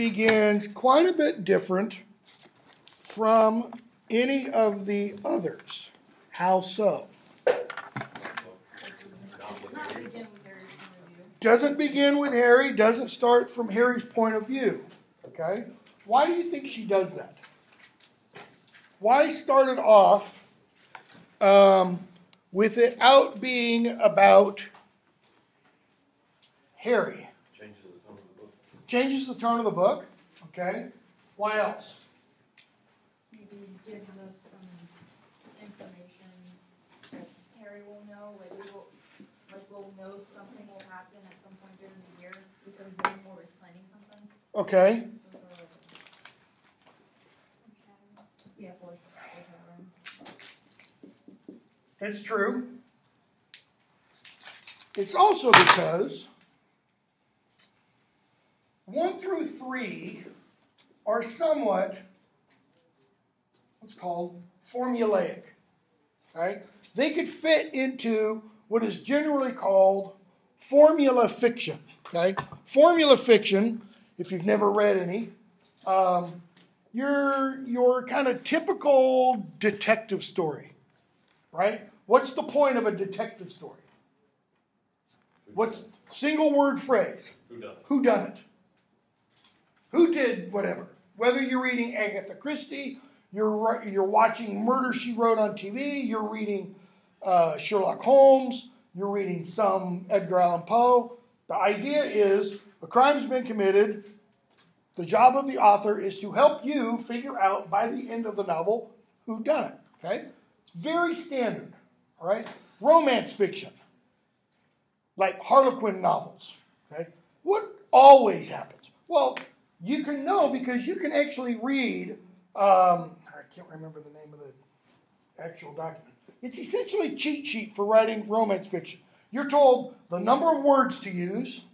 begins quite a bit different from any of the others. How so? Doesn't begin with Harry, doesn't start from Harry's point of view. Okay? Why do you think she does that? Why start it off um, with it out being about Harry? Changes the tone of the book. Changes the tone of the book. Okay? Why else? Maybe gives us some information that Harry will know, like we will, like we'll know something will happen at some point during the year, because Voldemort is planning something, Okay. so sort of. Yeah, for. It's true. It's also because 1 through 3 are somewhat what's called formulaic. Okay? They could fit into what is generally called formula fiction. Okay? Formula fiction, if you've never read any, um, your your kind of typical detective story right? What's the point of a detective story? What's single word phrase? Who does? Who done it? Who did whatever? Whether you're reading Agatha Christie, you're you're watching Murder She Wrote on TV, you're reading uh, Sherlock Holmes, you're reading some Edgar Allan Poe. The idea is a crime's been committed. The job of the author is to help you figure out by the end of the novel who done it. Okay, it's very standard. All right, romance fiction, like Harlequin novels. Okay, what always happens? Well, you can know because you can actually read. Um, I can't remember the name of the actual document. It's essentially a cheat sheet for writing romance fiction. You're told the number of words to use.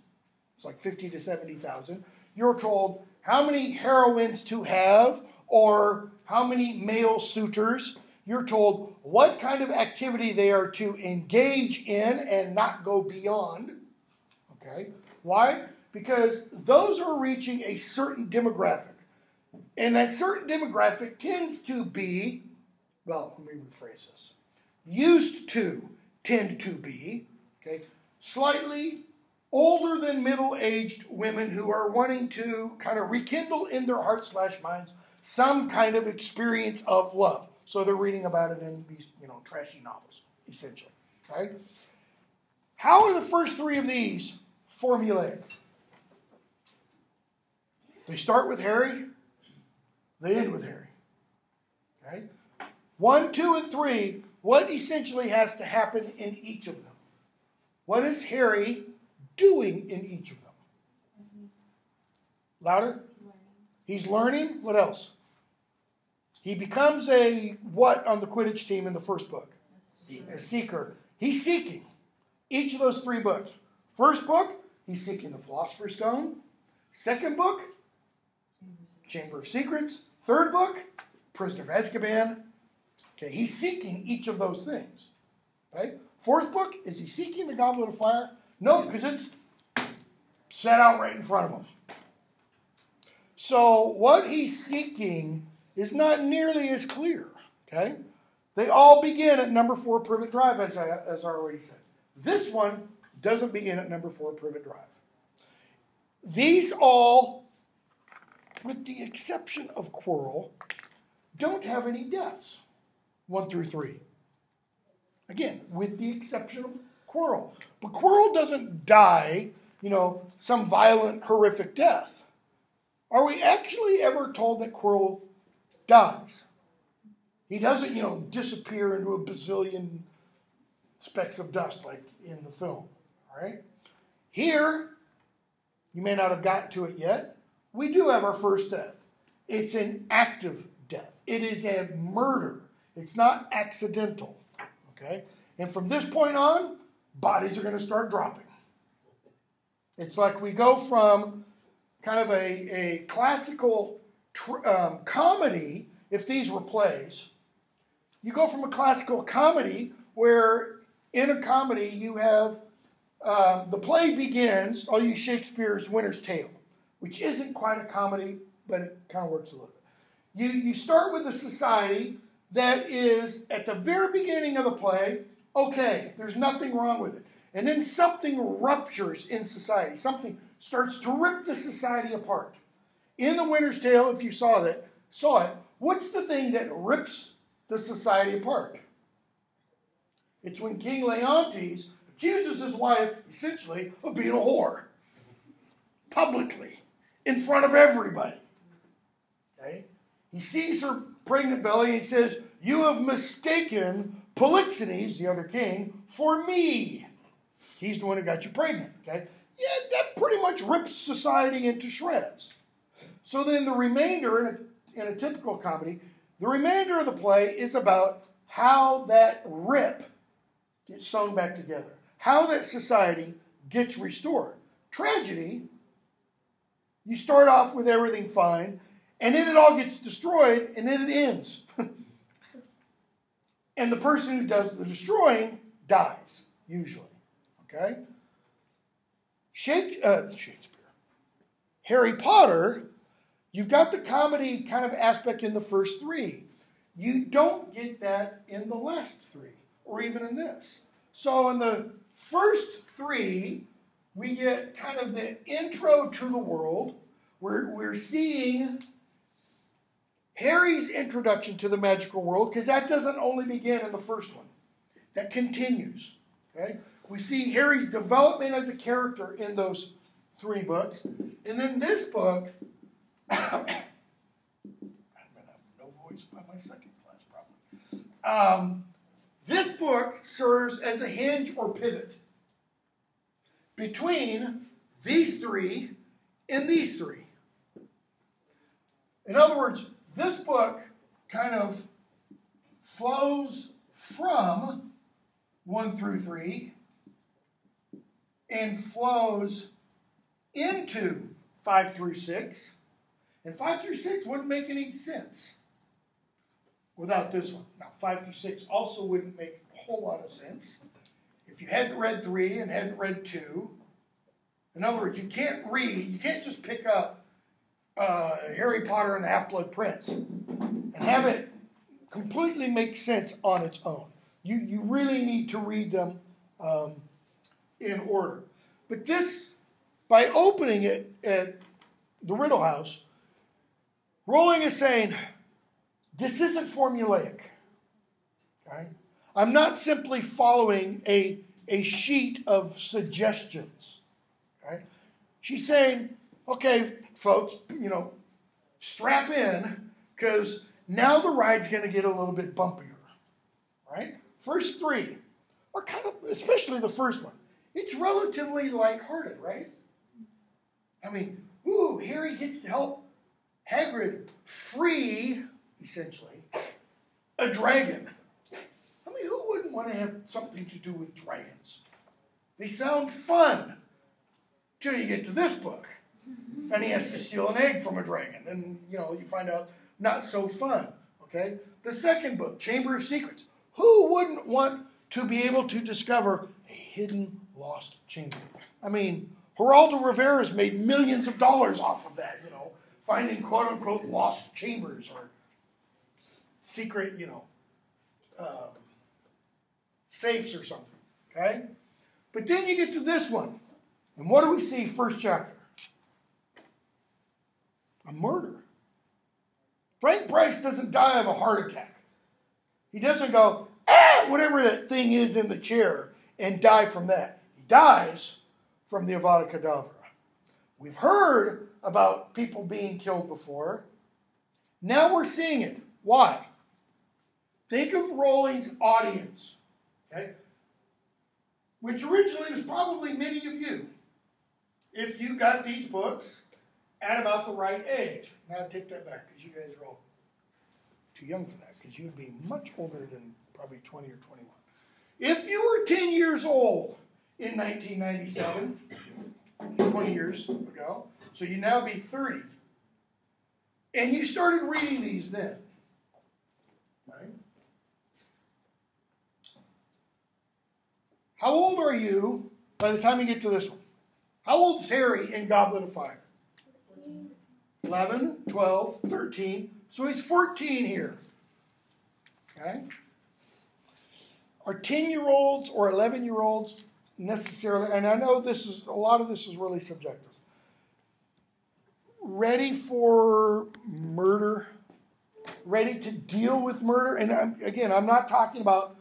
It's like fifty to seventy thousand. You're told how many heroines to have or how many male suitors. You're told what kind of activity they are to engage in and not go beyond. Okay? Why? Because those are reaching a certain demographic. And that certain demographic tends to be, well, let me rephrase this, used to tend to be, okay, slightly older than middle aged women who are wanting to kind of rekindle in their hearts slash minds some kind of experience of love. So they're reading about it in these, you know, trashy novels, essentially. Okay? How are the first three of these formulaic? They start with Harry, they end with Harry. Okay? One, two, and three, what essentially has to happen in each of them? What is Harry doing in each of them? Louder? He's learning. What else? He becomes a what on the Quidditch team in the first book? A seeker. He's seeking. Each of those three books. First book, he's seeking the Philosopher's Stone. Second book, Chamber of Secrets. Third book, Prisoner of Azkaban. Okay, he's seeking each of those things. Okay? Fourth book, is he seeking the Goblet of Fire? No, because it's set out right in front of him. So what he's seeking is not nearly as clear. Okay? They all begin at number four Privet Drive, as I, as I already said. This one doesn't begin at number four Privet Drive. These all, with the exception of Quirrell, don't have any deaths. One through three. Again, with the exception of Quirrell. But Quirrell doesn't die, you know, some violent, horrific death. Are we actually ever told that Quirrell dies? He doesn't, you know, disappear into a bazillion specks of dust like in the film. All right? Here, you may not have gotten to it yet. We do have our first death. It's an active death. It is a murder. It's not accidental. Okay? And from this point on, bodies are going to start dropping. It's like we go from kind of a, a classical um, comedy, if these were plays, you go from a classical comedy where in a comedy you have um, the play begins, I'll use Shakespeare's Winter's Tale. Which isn't quite a comedy, but it kind of works a little bit. You, you start with a society that is at the very beginning of the play, okay, there's nothing wrong with it. And then something ruptures in society. Something starts to rip the society apart. In The Winter's Tale, if you saw that, saw it, what's the thing that rips the society apart? It's when King Leontes accuses his wife, essentially, of being a whore. Publicly. In front of everybody. Okay? He sees her pregnant belly and he says, You have mistaken Polixenes, the other king, for me. He's the one who got you pregnant. Okay? Yeah, that pretty much rips society into shreds. So then the remainder, in a, in a typical comedy, the remainder of the play is about how that rip gets sewn back together, how that society gets restored. Tragedy, you start off with everything fine, and then it all gets destroyed, and then it ends. and the person who does the destroying dies, usually. Okay? uh, Shakespeare. Harry Potter, you've got the comedy kind of aspect in the first three. You don't get that in the last three, or even in this. So in the first three, we get kind of the intro to the world. We're, we're seeing Harry's introduction to the magical world, because that doesn't only begin in the first one, that continues. Okay? We see Harry's development as a character in those three books. And then this book, I'm going to have no voice by my second class, probably. Um, this book serves as a hinge or pivot between these three and these three. In other words, this book kind of flows from 1 through 3 and flows into 5 through 6. And 5 through 6 wouldn't make any sense without this one. Now, 5 through 6 also wouldn't make a whole lot of sense if you hadn't read 3 and hadn't read 2. In other words, you can't read, you can't just pick up uh, Harry Potter and the Half Blood Prince and have it completely make sense on its own. You, you really need to read them um, in order. But this, by opening it at the Riddle House, Rowling is saying, this isn't formulaic. Okay? I'm not simply following a, a sheet of suggestions. Okay? She's saying, okay, folks, you know, strap in because now the ride's going to get a little bit bumpier. Right? First three are kind of, especially the first one, it's relatively lighthearted, right? I mean, ooh, Harry gets to help Hagrid free, essentially, a dragon. I mean, who wouldn't want to have something to do with dragons? They sound fun till you get to this book. And he has to steal an egg from a dragon. And, you know, you find out not so fun. Okay? The second book, Chamber of Secrets. Who wouldn't want to be able to discover a hidden lost chamber. I mean, Geraldo Rivera's made millions of dollars off of that, you know, finding quote unquote lost chambers or secret, you know, um, safes or something. Okay? But then you get to this one. And what do we see first chapter? A murder. Frank Bryce doesn't die of a heart attack. He doesn't go, ah, whatever that thing is in the chair, and die from that He dies from the Avada Kedavra. We've heard about people being killed before. Now we're seeing it. Why? Think of Rowling's audience, okay? Which originally was probably many of you. If you got these books at about the right age. Now I take that back because you guys are all too young for that because you'd be much older than probably 20 or 21. If you were 10 years old in 1997, 20 years ago. So you now be 30. And you started reading these then. Right? How old are you by the time you get to this one? How old is Harry in Goblet of Fire? 11, 12, 13. So he's 14 here. Okay? Are 10 year olds or 11 year olds necessarily, and I know this is, a lot of this is really subjective, ready for murder? Ready to deal with murder? And I'm, again, I'm not talking about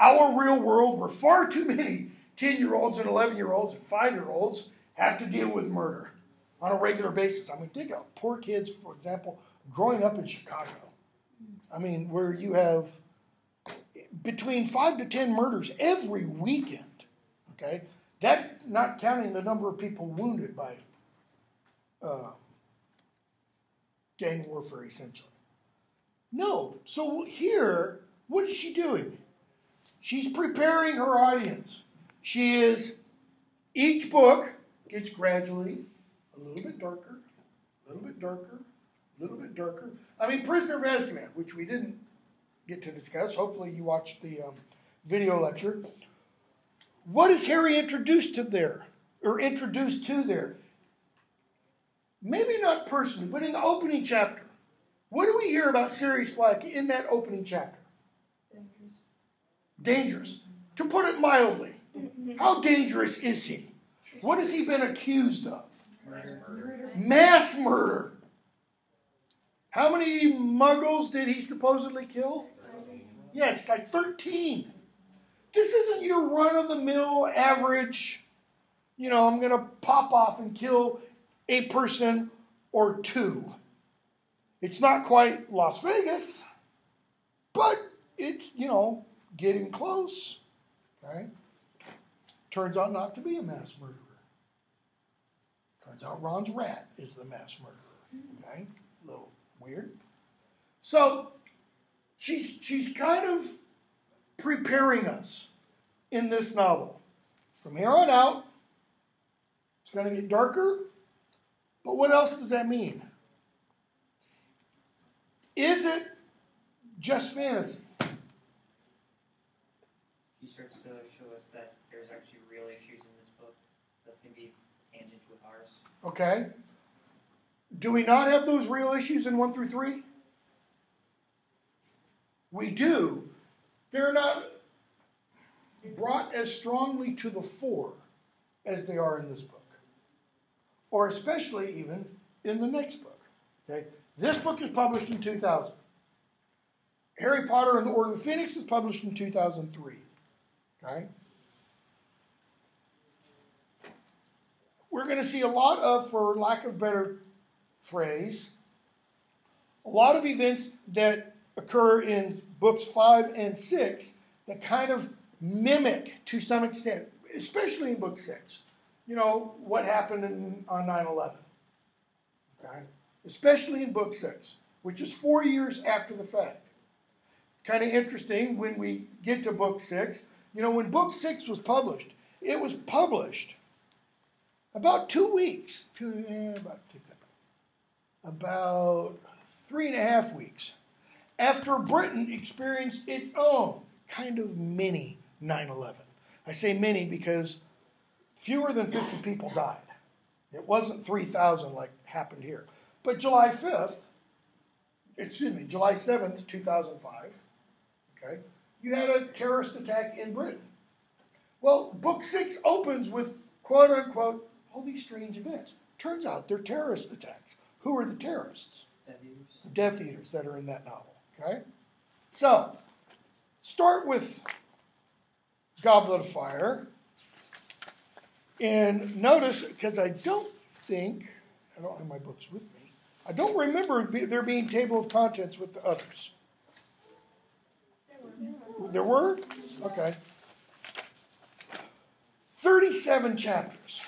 our real world where far too many 10 year olds and 11 year olds and 5 year olds have to deal with murder on a regular basis. I mean, think of poor kids, for example, growing up in Chicago. I mean, where you have between five to ten murders every weekend. Okay, that not counting the number of people wounded by uh, gang warfare, essentially. No, so here, what is she doing? She's preparing her audience. She is each book gets gradually a little bit darker, a little bit darker, a little bit darker. I mean, Prisoner of Azkaban, which we didn't get to discuss. Hopefully, you watched the um, video lecture. What is Harry introduced to there, or introduced to there? Maybe not personally, but in the opening chapter. What do we hear about Sirius Black in that opening chapter? Dangerous. To put it mildly, how dangerous is he? What has he been accused of? Mass Murder. Mass murder. How many muggles did he supposedly kill? Yes, like 13. This isn't your run of the mill average, you know, I'm going to pop off and kill a person or two. It's not quite Las Vegas, but it's, you know, getting close. Okay? Turns out not to be a mass murderer. Turns out Ron's rat is the mass murderer. Okay? A little weird. So she's she's kind of preparing us in this novel. From here on out, it's going to get darker. But what else does that mean? Is it just fantasy? He starts to show us that there's actually real issues in this book that can be tangent with ours. Okay. Do we not have those real issues in 1 through 3? We do. They're not brought as strongly to the fore as they are in this book, or especially even in the next book. Okay. This book is published in 2000. Harry Potter and the Order of the Phoenix is published in 2003. Okay. We're going to see a lot of, for lack of better phrase, a lot of events that occur in books five and six that kind of mimic to some extent, especially in book six, you know, what happened in, on 9 11. Okay? Especially in book six, which is four years after the fact. Kind of interesting when we get to book six. You know, when book six was published, it was published about two weeks, two, eh, about, about three and a half weeks after Britain experienced its own kind of mini 9 11. I say mini because fewer than 50 people died. It wasn't 3,000 like happened here. But July 5th, excuse me, July 7th, 2005, okay, you had a terrorist attack in Britain. Well, book six opens with quote unquote all these strange events. Turns out they're terrorist attacks. Who are the terrorists? Death Eaters. The Death Eaters that are in that novel. Okay? So, start with Goblet of Fire. And notice, because I don't think, I don't have my books with me, I don't remember there being table of contents with the others. There were? Okay. 37 chapters.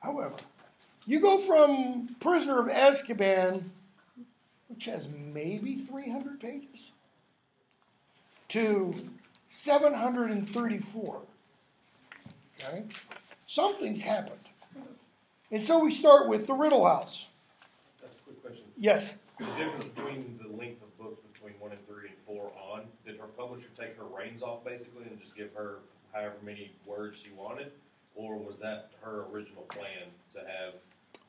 However, you go from Prisoner of Azkaban, which has maybe 300 pages, to 734. Okay? Something's happened. And so we start with the Riddle House. That's a quick question. Yes. The difference between the length of books between one and three and four on, did her publisher take her reins off basically and just give her however many words she wanted? Or was that her original plan to have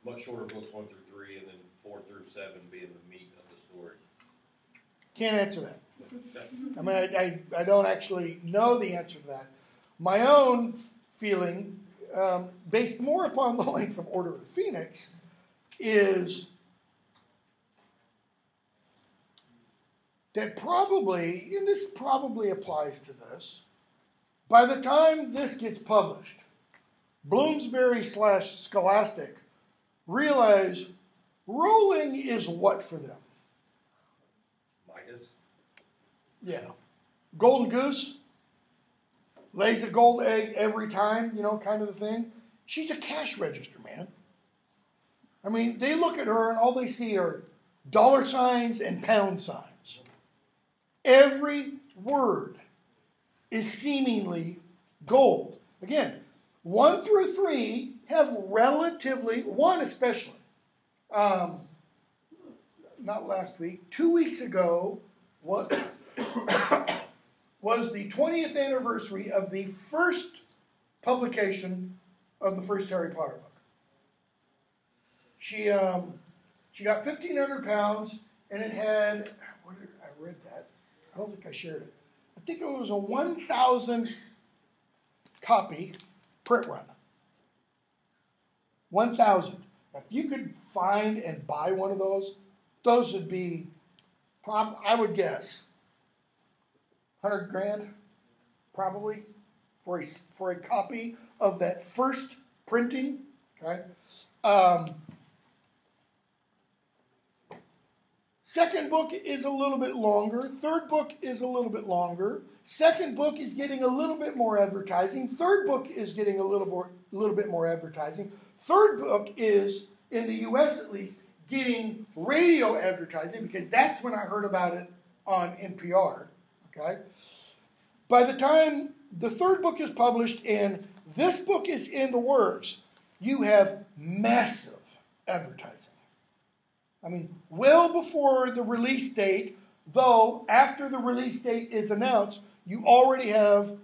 much shorter books one through three and then four through seven being the meat of the story. Can't answer that. I mean, I, I, I don't actually know the answer to that. My own feeling, um, based more upon the length of Order of the Phoenix, is that probably, and this probably applies to this, by the time this gets published, Bloomsbury slash Scholastic realize Rowling is what for them? Midas? Yeah. Golden goose lays a gold egg every time, you know, kind of the thing. She's a cash register, man. I mean, they look at her and all they see are dollar signs and pound signs. Every word is seemingly gold. Again, one through three have relatively, one especially, um, not last week, two weeks ago, what was the 20th anniversary of the first publication of the first Harry Potter book. She um, she got 1,500 pounds, and it had what did, I read that. I don't think I shared it. I think it was a 1,000 copy print run. 1,000. If you could find and buy one of those, those would be, prob- I would guess, 100 grand, probably, for a, for a copy of that first printing. Okay. Um, second book is a little bit longer. Third book is a little bit longer. Second book is getting a little bit more advertising. Third book is getting a little more, little bit more advertising. Third book is, in the U.S. at least, getting radio advertising because that's when I heard about it on NPR. Okay. By the time the third book is published and this book is in the works, you have massive advertising. I mean, well before the release date, though after the release date is announced, you already have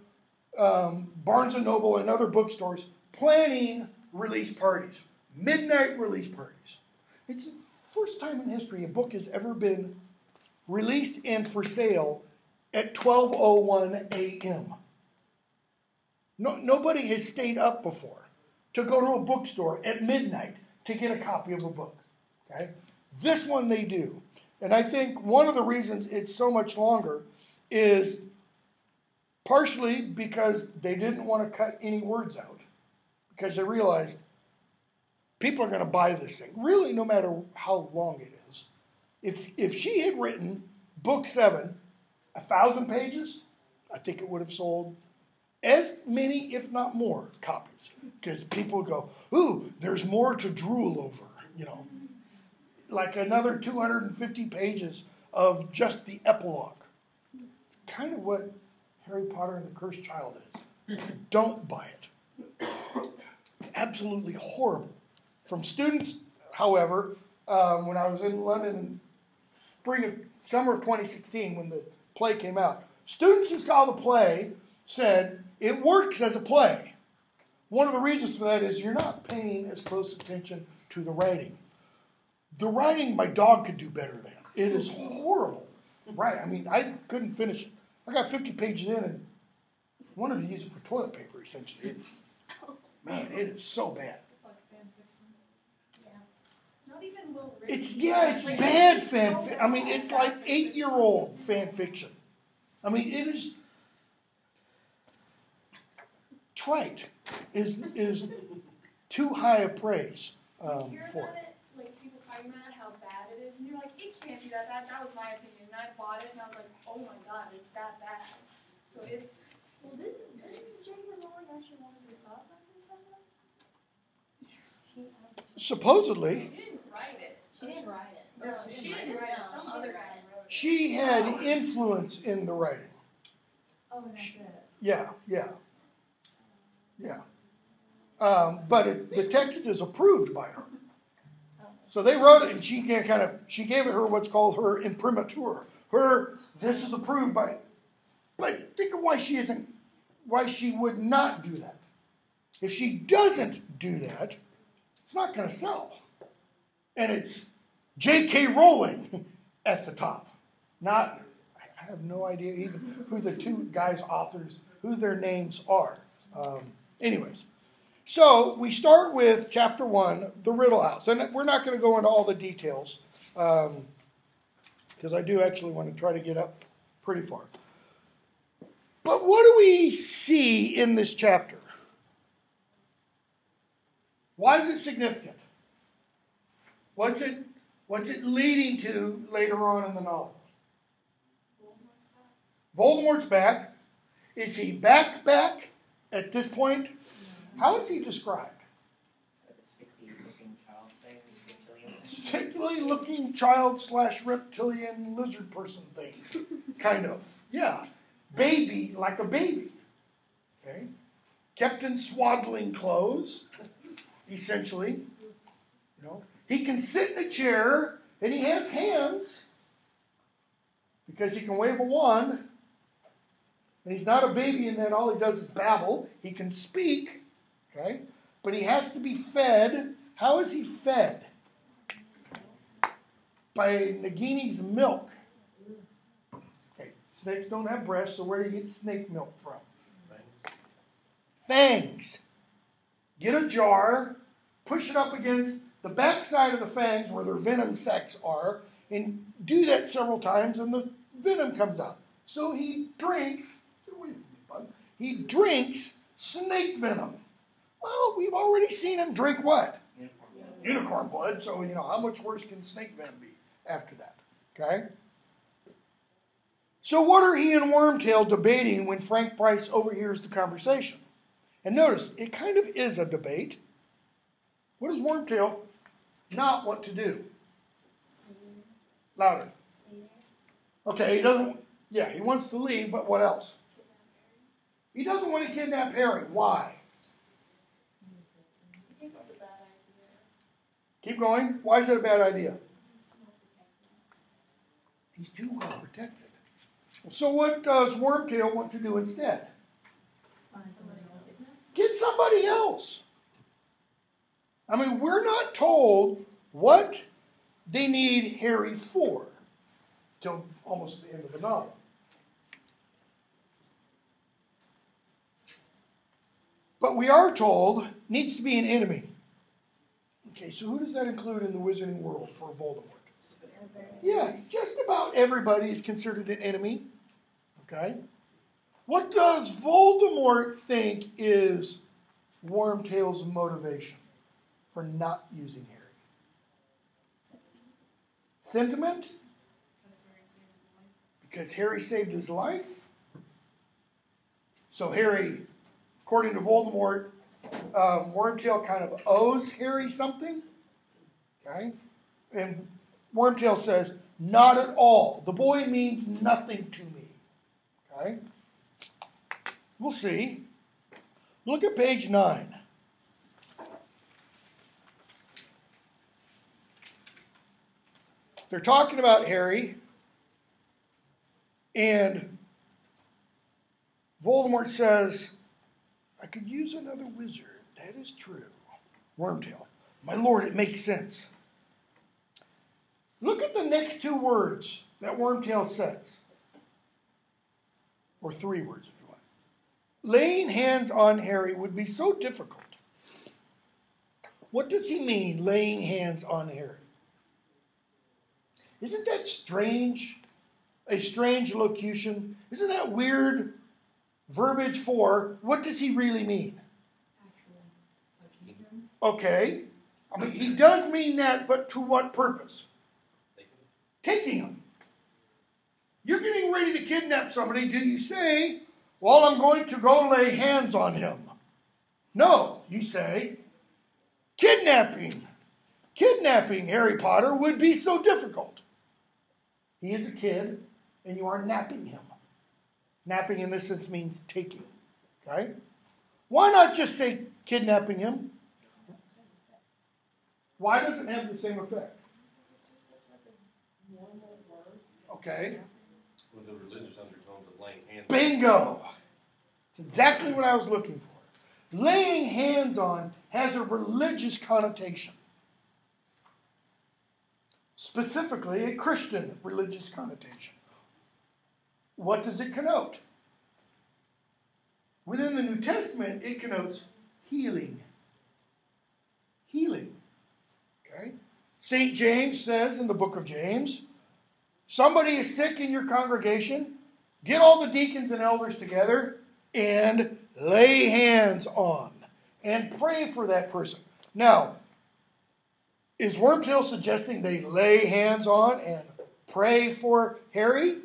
um, Barnes and Noble and other bookstores planning release parties, midnight release parties. It's the first time in history a book has ever been released and for sale at 12:01 a.m. No, nobody has stayed up before to go to a bookstore at midnight to get a copy of a book. Okay, this one they do, and I think one of the reasons it's so much longer is partially because they didn't want to cut any words out because they realized people are going to buy this thing really no matter how long it is. If if she had written book seven a thousand pages, I think it would have sold as many, if not more, copies. Because people go, ooh, there's more to drool over, you know. Like another 250 pages of just the epilogue. It's kind of what Harry Potter and the Cursed Child is. Don't buy it. It's absolutely horrible. From students, however, um, when I was in London in spring of summer of 2016, when the play came out. Students who saw the play said it works as a play. One of the reasons for that is you're not paying as close attention to the writing. The writing my dog could do better than. It is horrible. Right. I mean, I couldn't finish it. I got 50 pages in and wanted to use it for toilet paper, essentially. It's, man, it is so bad. It's like fan fiction. Yeah. Not even well written. It's, yeah, it's Like, bad it's fan so fiction. I mean, it's like eight year old fan fiction. I mean, it is trite, is, is too high a praise um, for about it. it, like people talking about how bad it is, and you're like, it can't be that bad. That was my opinion, and I bought it, and I was like, oh my god, it's that bad. So it's Well, didn't, didn't J.K. Rowling actually wanted to stop after something? She, Supposedly, she didn't write it. she didn't write it. No, she didn't write it. Some she other guy wrote it. she had influence in the writing. Oh, and that's it. Yeah, yeah, yeah. Um, but it, the text is approved by her. So they wrote it, and she kind of she gave it her what's called her imprimatur. Her this is approved by. But think of why she isn't, why she would not do that. If she doesn't do that, it's not going to sell, and it's J.K. Rowling at the top. Not, I have no idea even who the two guys' authors, who their names are. Um, anyways, so we start with chapter one, the Riddle House. And we're not going to go into all the details because um, I do actually want to try to get up pretty far. But what do we see in this chapter? Why is it significant? What's it, what's it leading to later on in the novel? Voldemort's back. Is he back back at this point? How is he described? Like a sickly looking child thing, reptilian. Sickly looking child slash reptilian lizard person thing. kind of. Yeah. Baby, like a baby. Okay. Kept in swaddling clothes, essentially. You know. He can sit in a chair and he has hands because he can wave a wand. And he's not a baby in that all he does is babble. He can speak, okay? But he has to be fed. How is he fed? By Nagini's milk. Okay, snakes don't have breasts, so where do you get snake milk from? Fangs. Get a jar, push it up against the backside of the fangs where their venom sacs are, and do that several times, and the venom comes out. So he drinks he drinks snake venom. Well, we've already seen him drink what? Unicorn blood. So, you know, how much worse can snake venom be after that? Okay? So, what are he and Wormtail debating when Frank Bryce overhears the conversation? And notice, it kind of is a debate. What does Wormtail not want to do? Louder. Okay, he doesn't, yeah, he wants to leave, but what else? He doesn't want to kidnap Harry. Why? He thinks it's a bad idea. Keep going. Why is it a bad idea? He's too well protected. So, what does Wormtail want to do instead? Get somebody else. I mean, we're not told what they need Harry for till almost the end of the novel. But we are told needs to be an enemy. Okay, so who does that include in the wizarding world for Voldemort? Yeah, just about everybody is considered an enemy. Okay? What does Voldemort think is Wormtail's motivation for not using Harry? Sentiment? Because Harry saved his life? So Harry, according to Voldemort, um, Wormtail kind of owes Harry something. Okay? And Wormtail says, Not at all. The boy means nothing to me. Okay? We'll see. Look at page 9. They're talking about Harry, and Voldemort says, I could use another wizard. That is true. Wormtail. My lord, it makes sense. Look at the next two words that Wormtail says. Or three words, if you want. Laying hands on Harry would be so difficult. What does he mean, laying hands on Harry? Isn't that strange? A strange locution? Isn't that weird verbiage for what does he really mean? Okay. I mean, he does mean that, but to what purpose? Taking him. You're getting ready to kidnap somebody. Do you say, Well, I'm going to go lay hands on him? No. You say, Kidnapping. Kidnapping Harry Potter would be so difficult. He is a kid, and you are napping him. Napping in this sense means taking. Okay? Why not just say kidnapping him? Why does it have the same effect? Okay. With the religious undertones of laying hands. Bingo! It's exactly what I was looking for. Laying hands on has a religious connotation. specifically a Christian religious connotation. What does it connote? Within the New Testament, it connotes healing. Healing. Okay? St. James says in the book of James somebody is sick in your congregation, get all the deacons and elders together and lay hands on and pray for that person. Now, is Wormtail suggesting they lay hands on and pray for Harry?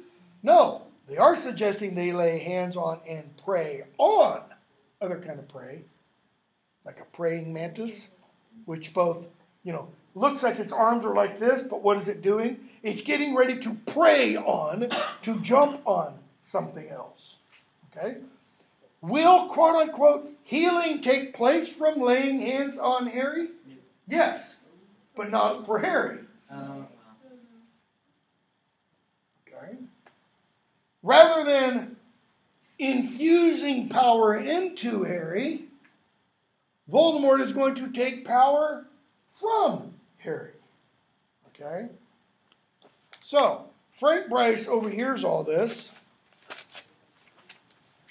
No, they are suggesting they lay hands on and pray on other kind of pray, like a praying mantis, which both, you know, looks like its arms are like this, but what is it doing? It's getting ready to prey on, to jump on something else. Okay? Will, quote unquote, healing take place from laying hands on Harry? Yes, but not for Harry. Um, Okay? Rather than infusing power into Harry, Voldemort is going to take power from Harry. Okay? So, Frank Bryce overhears all this,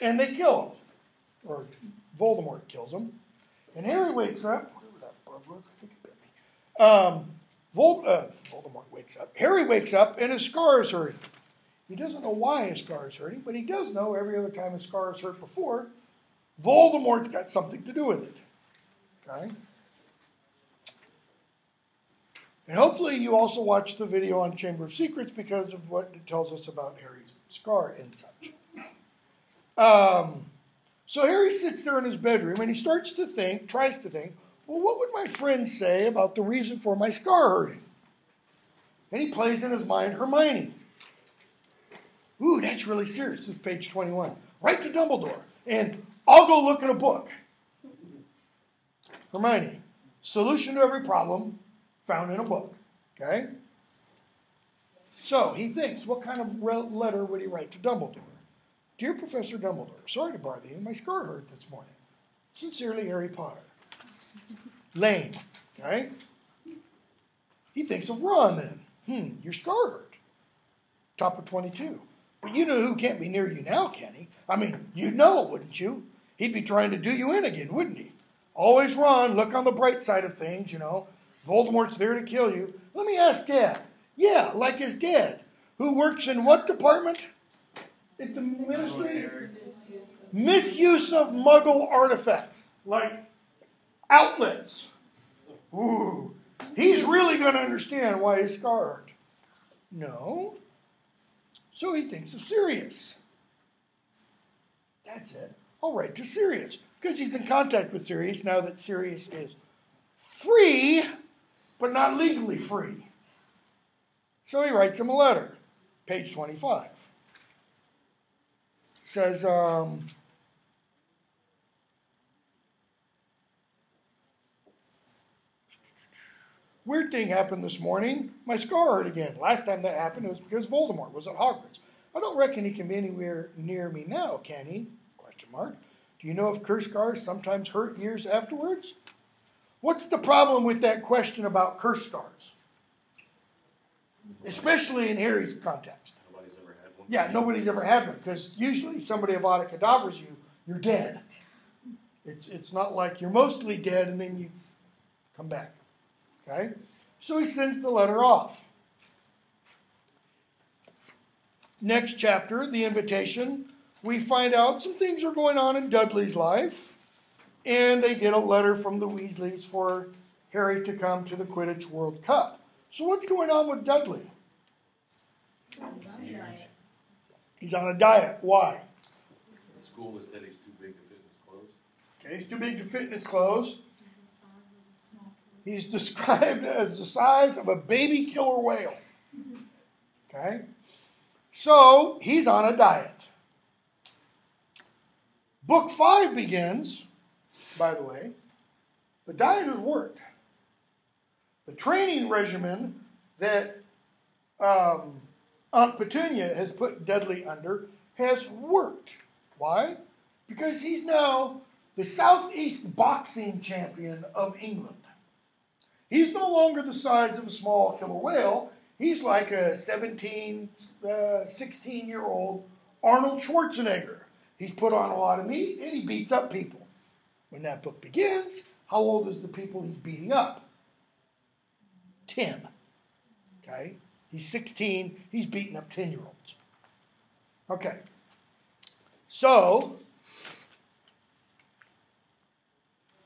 and they kill him. Or Voldemort kills him. And Harry wakes up. Um, uh, Voldemort wakes up. Harry wakes up, and his scars hurting. He doesn't know why his scar is hurting, but he does know every other time his scar is hurt before, Voldemort's got something to do with it. Okay? And hopefully you also watched the video on Chamber of Secrets because of what it tells us about Harry's scar and such. Um, so Harry sits there in his bedroom and he starts to think, tries to think, well, what would my friends say about the reason for my scar hurting? And he plays in his mind Hermione. Ooh, that's really serious. This is page 21. Write to Dumbledore, and I'll go look in a book. Hermione, solution to every problem found in a book. Okay? So he thinks, what kind of letter would he write to Dumbledore? Dear Professor Dumbledore, sorry to bother you. My scar hurt this morning. Sincerely, Harry Potter. Lame. Okay? He thinks of Ron then. Hmm, your scar hurt. Top of 22. But you know who can't be near you now, can he? I mean, you'd know, wouldn't you? He'd be trying to do you in again, wouldn't he? Always run, look on the bright side of things, you know. Voldemort's there to kill you. Let me ask Dad. Yeah, like his dad. Who works in what department? At the ministry? Misuse of muggle artifacts, like outlets. Ooh. He's really going to understand why he's scarred. No. So he thinks of Sirius. That's it. I'll write to Sirius because he's in contact with Sirius now that Sirius is free, but not legally free. So he writes him a letter, page 25. Says, um, Weird thing happened this morning. My scar hurt again. Last time that happened, it was because Voldemort was at Hogwarts. I don't reckon he can be anywhere near me now, can he? Question mark. Do you know if curse scars sometimes hurt years afterwards? What's the problem with that question about curse scars? Especially in Harry's context. Nobody's ever had one. Yeah, nobody's ever had one because usually somebody Avada Kedavras you, you're dead. It's it's not like you're mostly dead and then you come back. Okay, so he sends the letter off. Next chapter, the invitation. We find out some things are going on in Dudley's life, and they get a letter from the Weasleys for Harry to come to the Quidditch World Cup. So what's going on with Dudley? He's on a diet. Why? The school has said he's too big to fit in his clothes. Okay, he's too big to fit in his clothes. He's described as the size of a baby killer whale. Okay? So he's on a diet. Book five begins, by the way. The diet has worked. The training regimen that um, Aunt Petunia has put Dudley under has worked. Why? Because he's now the Southeast boxing champion of England. He's no longer the size of a small killer whale. He's like a 17, uh, 16 year old Arnold Schwarzenegger. He's put on a lot of meat and he beats up people. When that book begins, how old is the people he's beating up? 10. Okay? He's 16, he's beating up 10 year olds. Okay. So,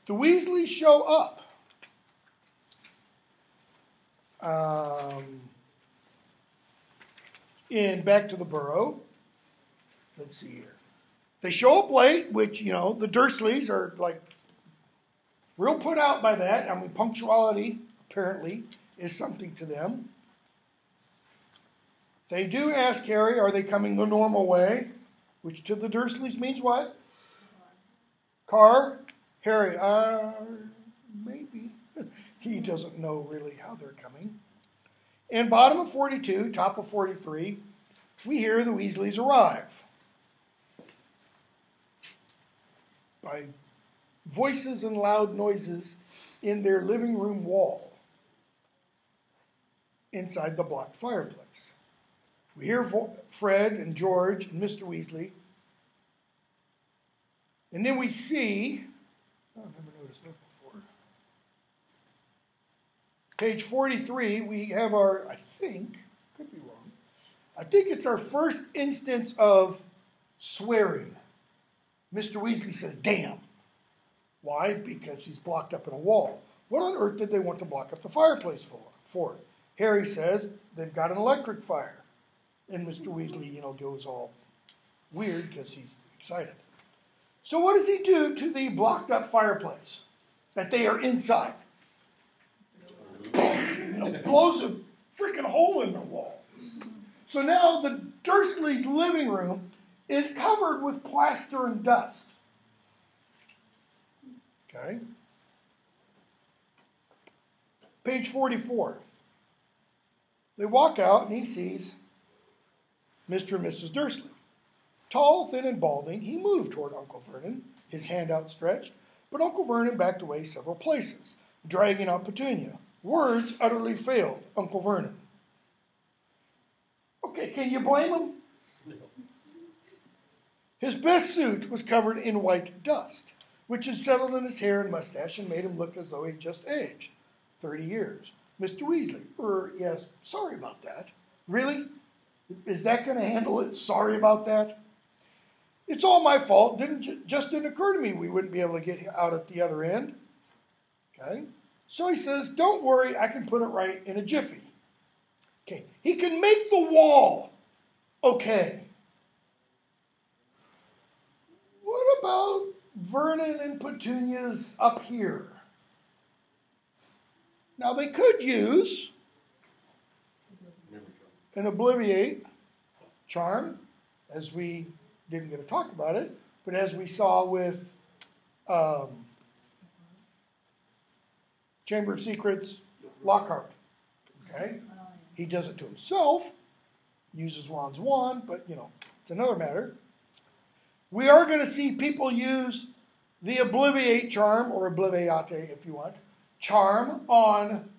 the Weasleys show up. Um, in Back to the Burrow. Let's see here. They show up late, which, you know, the Dursleys are like real put out by that. I mean, punctuality, apparently, is something to them. They do ask Harry, are they coming the normal way? Which to the Dursleys means what? Car? Harry, uh. He doesn't know really how they're coming. And bottom of 42, top of 43, we hear the Weasleys arrive. By voices and loud noises in their living room wall inside the blocked fireplace. We hear Fred and George and Mr. Weasley. And then we see, I never noticed that. Page 43, we have our, I think, could be wrong, I think it's our first instance of swearing. Mr. Weasley says, damn. Why? Because he's blocked up in a wall. What on earth did they want to block up the fireplace for? for? Harry says they've got an electric fire. And Mr. Weasley, you know, goes all weird because he's excited. So what does he do to the blocked up fireplace that they are inside? Blows a freaking hole in the wall. So now the Dursleys' living room is covered with plaster and dust. Okay? Page 44. They walk out and he sees Mr. and Mrs. Dursley. Tall, thin, and balding, he moved toward Uncle Vernon, his hand outstretched, but Uncle Vernon backed away several places, dragging out Petunia. Words utterly failed Uncle Vernon. Okay, can you blame him? His best suit was covered in white dust, which had settled in his hair and mustache and made him look as though he'd just aged 30 years. Mr. Weasley, er, yes, sorry about that. Really? Is that going to handle it? Sorry about that. It's all my fault. Didn't just didn't occur to me we wouldn't be able to get out at the other end. Okay. So he says, "Don't worry, I can put it right in a jiffy." Okay. He can make the wall. Okay. What about Vernon and Petunia's up here? Now they could use an obliviate charm, as we didn't get to talk about it, but as we saw with um, Chamber of Secrets, Lockhart. Okay? He does it to himself, uses Ron's wand, but you know, it's another matter. We are going to see people use the Obliviate charm, or Obliviate if you want, charm on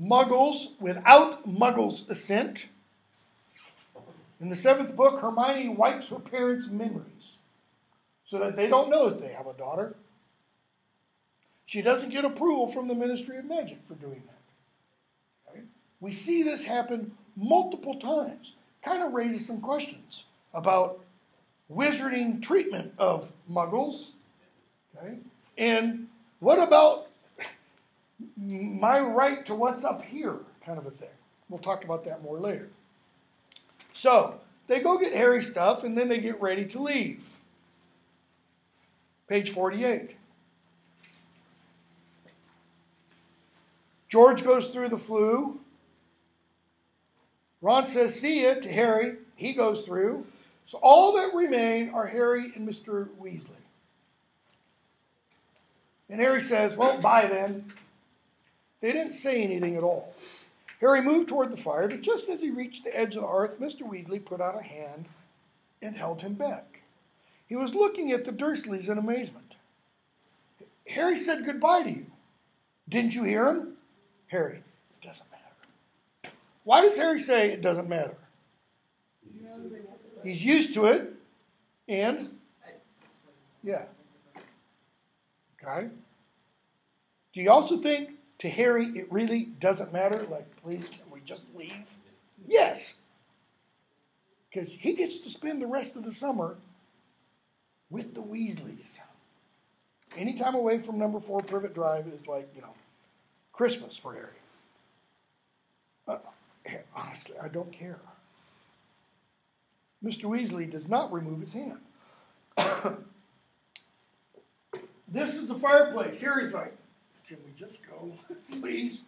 muggles without muggles' assent. In the seventh book, Hermione wipes her parents' memories so that they don't know that they have a daughter. She doesn't get approval from the Ministry of Magic for doing that. We see this happen multiple times. Kind of raises some questions about wizarding treatment of muggles. Okay? And what about my right to what's up here, kind of a thing? We'll talk about that more later. So they go get Harry stuff and then they get ready to leave. Page 48. George goes through the Floo. Ron says, see it to Harry. He goes through. So all that remain are Harry and Mr. Weasley. And Harry says, well, bye then. They didn't say anything at all. Harry moved toward the fire, but just as he reached the edge of the hearth, Mr. Weasley put out a hand and held him back. He was looking at the Dursleys in amazement. Harry said goodbye to you. Didn't you hear him? Harry, it doesn't matter. Why does Harry say it doesn't matter? He's used to it, and yeah. Okay. Do you also think to Harry it really doesn't matter? Like, please, can we just leave? Yes. Because he gets to spend the rest of the summer with the Weasleys. Any time away from number four Privet Drive is like, you know, Christmas for Harry. Uh, honestly, I don't care. Mr. Weasley does not remove his hand. this is the fireplace. Harry's like, can we just go, please?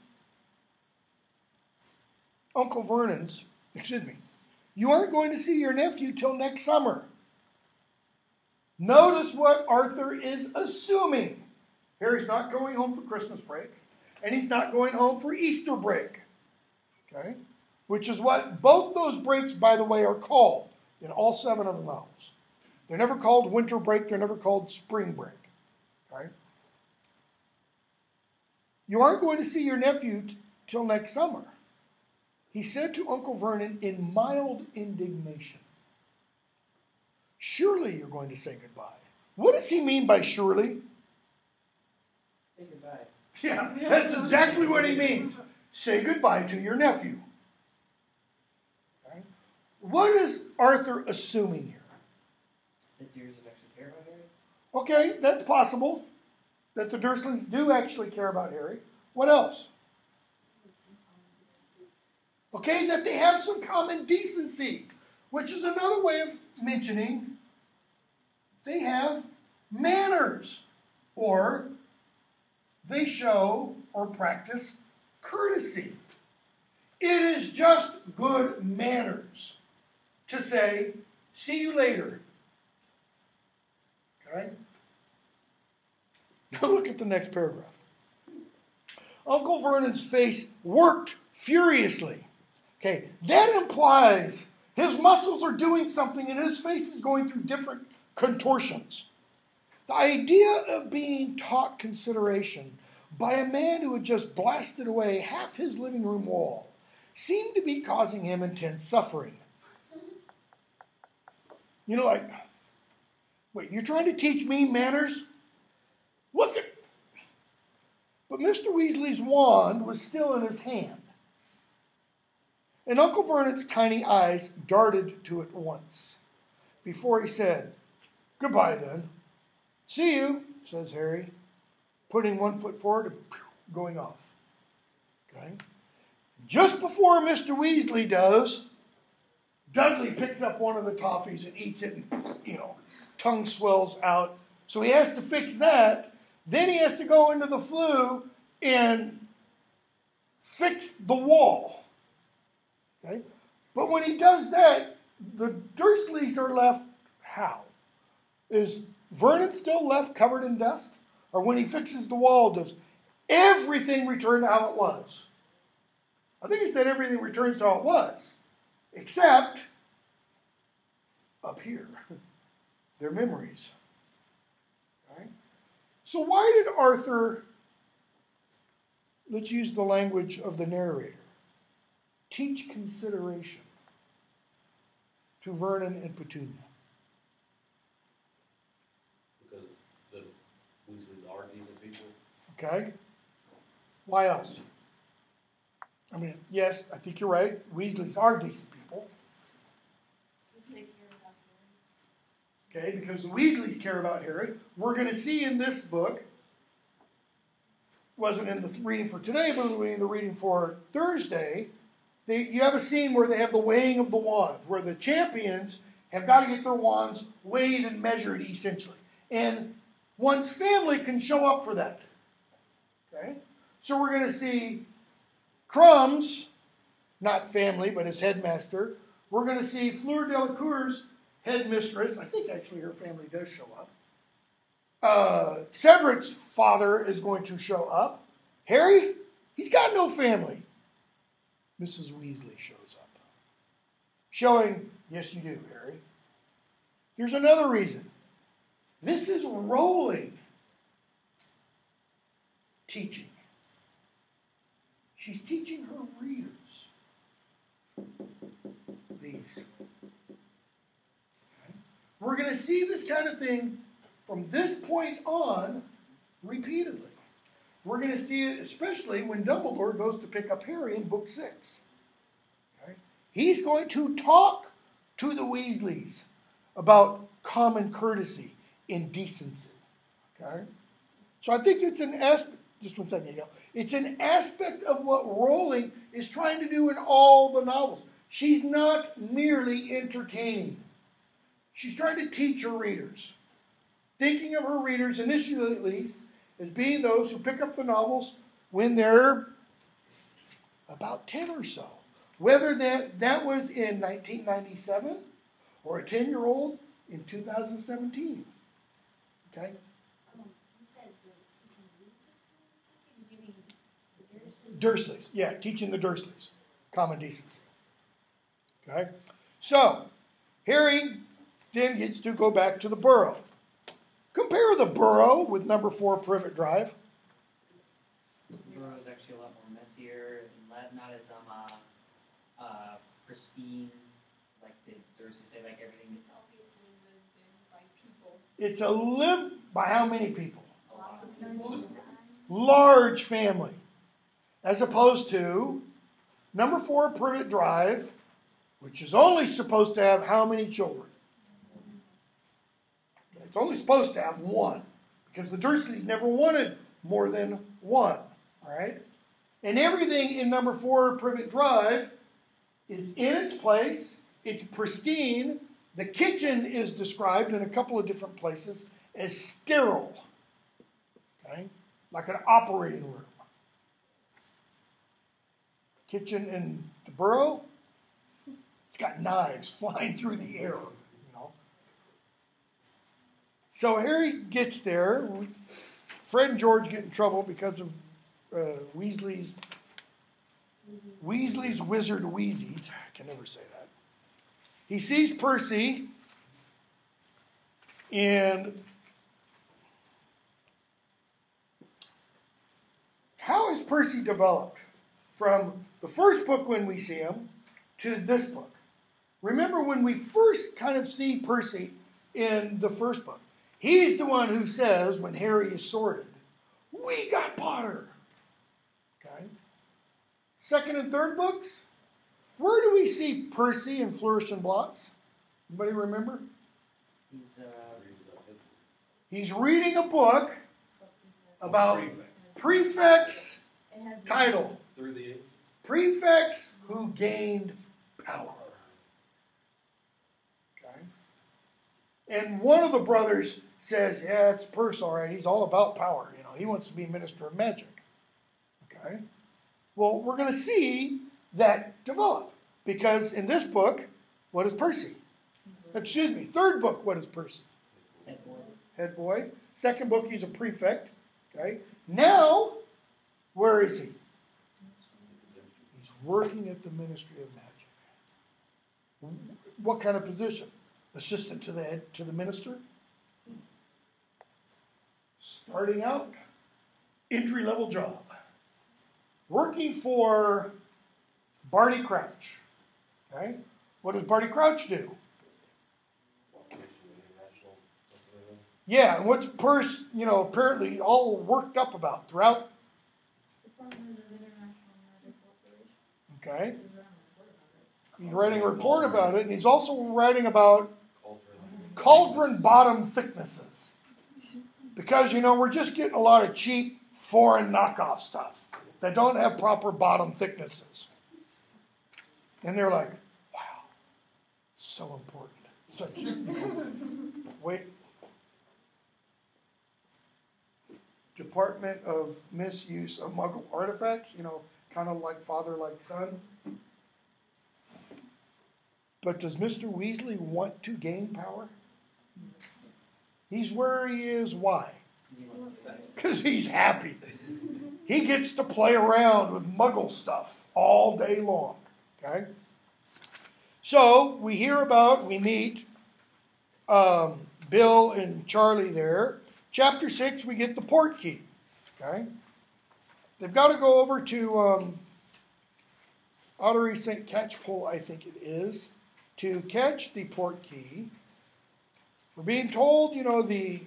Uncle Vernon's, excuse me, you aren't going to see your nephew till next summer. Notice what Arthur is assuming. Harry's not going home for Christmas break, and he's not going home for Easter break. Okay? Which is what both those breaks, by the way, are called in all seven of the novels. They're never called winter break, they're never called spring break. Okay? You aren't going to see your nephew t- till next summer. He said to Uncle Vernon in mild indignation. Surely you're going to say goodbye. What does he mean by surely? Say goodbye. Yeah, that's exactly what he means. Say goodbye to your nephew. Okay? What is Arthur assuming here? That Deers does actually care about Harry? Okay, that's possible. That the Dursleys do actually care about Harry. What else? Okay, that they have some common decency, which is another way of mentioning they have manners, or they show or practice courtesy. It is just good manners to say, see you later. Okay? Now look at the next paragraph. Uncle Vernon's face worked furiously. Okay, that implies his muscles are doing something and his face is going through different contortions. The idea of being taught consideration by a man who had just blasted away half his living room wall seemed to be causing him intense suffering. You know, like, wait, you're trying to teach me manners? Look at. But Mr. Weasley's wand was still in his hand. And Uncle Vernon's tiny eyes darted to it once before he said, Goodbye then. See you, says Harry, putting one foot forward and going off. Okay? Just before Mr. Weasley does, Dudley picks up one of the toffees and eats it, and, you know, tongue swells out. So he has to fix that. Then he has to go into the flue and fix the wall. Okay? But when he does that, the Dursleys are left how? Is Vernon still left covered in dust? Or when he fixes the wall, does everything return to how it was? I think he said everything returns to how it was, except up here, their memories. Right? So, why did Arthur, let's use the language of the narrator, teach consideration to Vernon and Petunia? Because the Weasleys are decent people. Okay? Why else? I mean, yes, I think you're right. Weasleys are decent people. Just take care of that Harry. Okay, because the Weasleys care about Harry. We're going to see in this book, wasn't in the reading for today, but in the reading for Thursday, they, you have a scene where they have the weighing of the wands, where the champions have got to get their wands weighed and measured, essentially. And one's family can show up for that. Okay? So we're going to see Krum's, not family, but his headmaster. We're going to see Fleur Delacour's headmistress. I think actually her family does show up. Uh, Cedric's father is going to show up. Harry, he's got no family. Mrs. Weasley shows up, showing, yes, you do, Harry. Here's another reason. This is Rowling teaching. she's teaching her readers these. We're going to see this kind of thing from this point on repeatedly. We're going to see it especially when Dumbledore goes to pick up Harry in book six. Okay? He's going to talk to the Weasleys about common courtesy and decency. Okay? So I think it's an aspect, just one second ago, it's an aspect of what Rowling is trying to do in all the novels. She's not merely entertaining. She's trying to teach her readers. Thinking of her readers, initially at least, as being those who pick up the novels when they're about 10 or so. Whether that, that was in 1997 or a 10 year old in 2017. Okay? Um, you said the, did you mean the Dursleys? Dursleys. Yeah, teaching the Dursleys. Common decency. Okay? So, Harry then gets to go back to the burrow. Compare the burrow with number four Privet Drive. The Burrow is actually a lot more messier and not, not as um uh, uh pristine like the Dursleys say. Like everything It's obviously lived in by people. It's a live by how many people? Lots of people. Large family. As opposed to number four Privet Drive, which is only supposed to have how many children? It's only supposed to have one because the Dursleys never wanted more than one, right? And everything in number four Privet Drive is in its place. It's pristine. The kitchen is described in a couple of different places as sterile, okay, like an operating room. Kitchen in the burrow, it's got knives flying through the air, you know. So Harry gets there. Fred and George get in trouble because of uh, Weasley's Weasley's wizard Wheezies. I can never say that. He sees Percy and how has Percy developed from the first book when we see him to this book? Remember when we first kind of see Percy in the first book? He's the one who says, when Harry is sorted, We got Potter. Okay? Second and third books, where do we see Percy in Flourish and Blotts? Anybody remember? He's uh He's reading a book about prefects title. Through the Prefects who gained power. Okay? And one of the brothers says, Yeah, it's Percy, all right. He's all about power. You know, he wants to be minister of magic. Okay? Well, we're going to see that develop. Because in this book, what is Percy? Excuse me, third book, what is Percy? head boy. Head boy. Second book, he's a prefect. Okay? Now, where is he? Working at the Ministry of Magic. What kind of position? Assistant to the head, to the minister? Starting out, entry level job. Working for Barty Crouch. Okay? What does Barty Crouch do? Yeah, and what's Purse, you know, apparently all worked up about throughout, Department of International Magic Cooperation. Okay? He's writing a report about it. And he's also writing about cauldron bottom thicknesses. Because, you know, we're just getting a lot of cheap foreign knockoff stuff that don't have proper bottom thicknesses. And they're like, wow, so important. Such, wait. Department of Misuse of Muggle Artifacts, you know, kind of like father, like son. But does Mr. Weasley want to gain power? He's where he is. Why? Because he's happy. He gets to play around with muggle stuff all day long. Okay? So we hear about, we meet um, Bill and Charlie there. Chapter 6, we get the Portkey. Okay? They've got to go over to um, Ottery St. Catchpole, I think it is, to catch the Portkey. We're being told, you know, the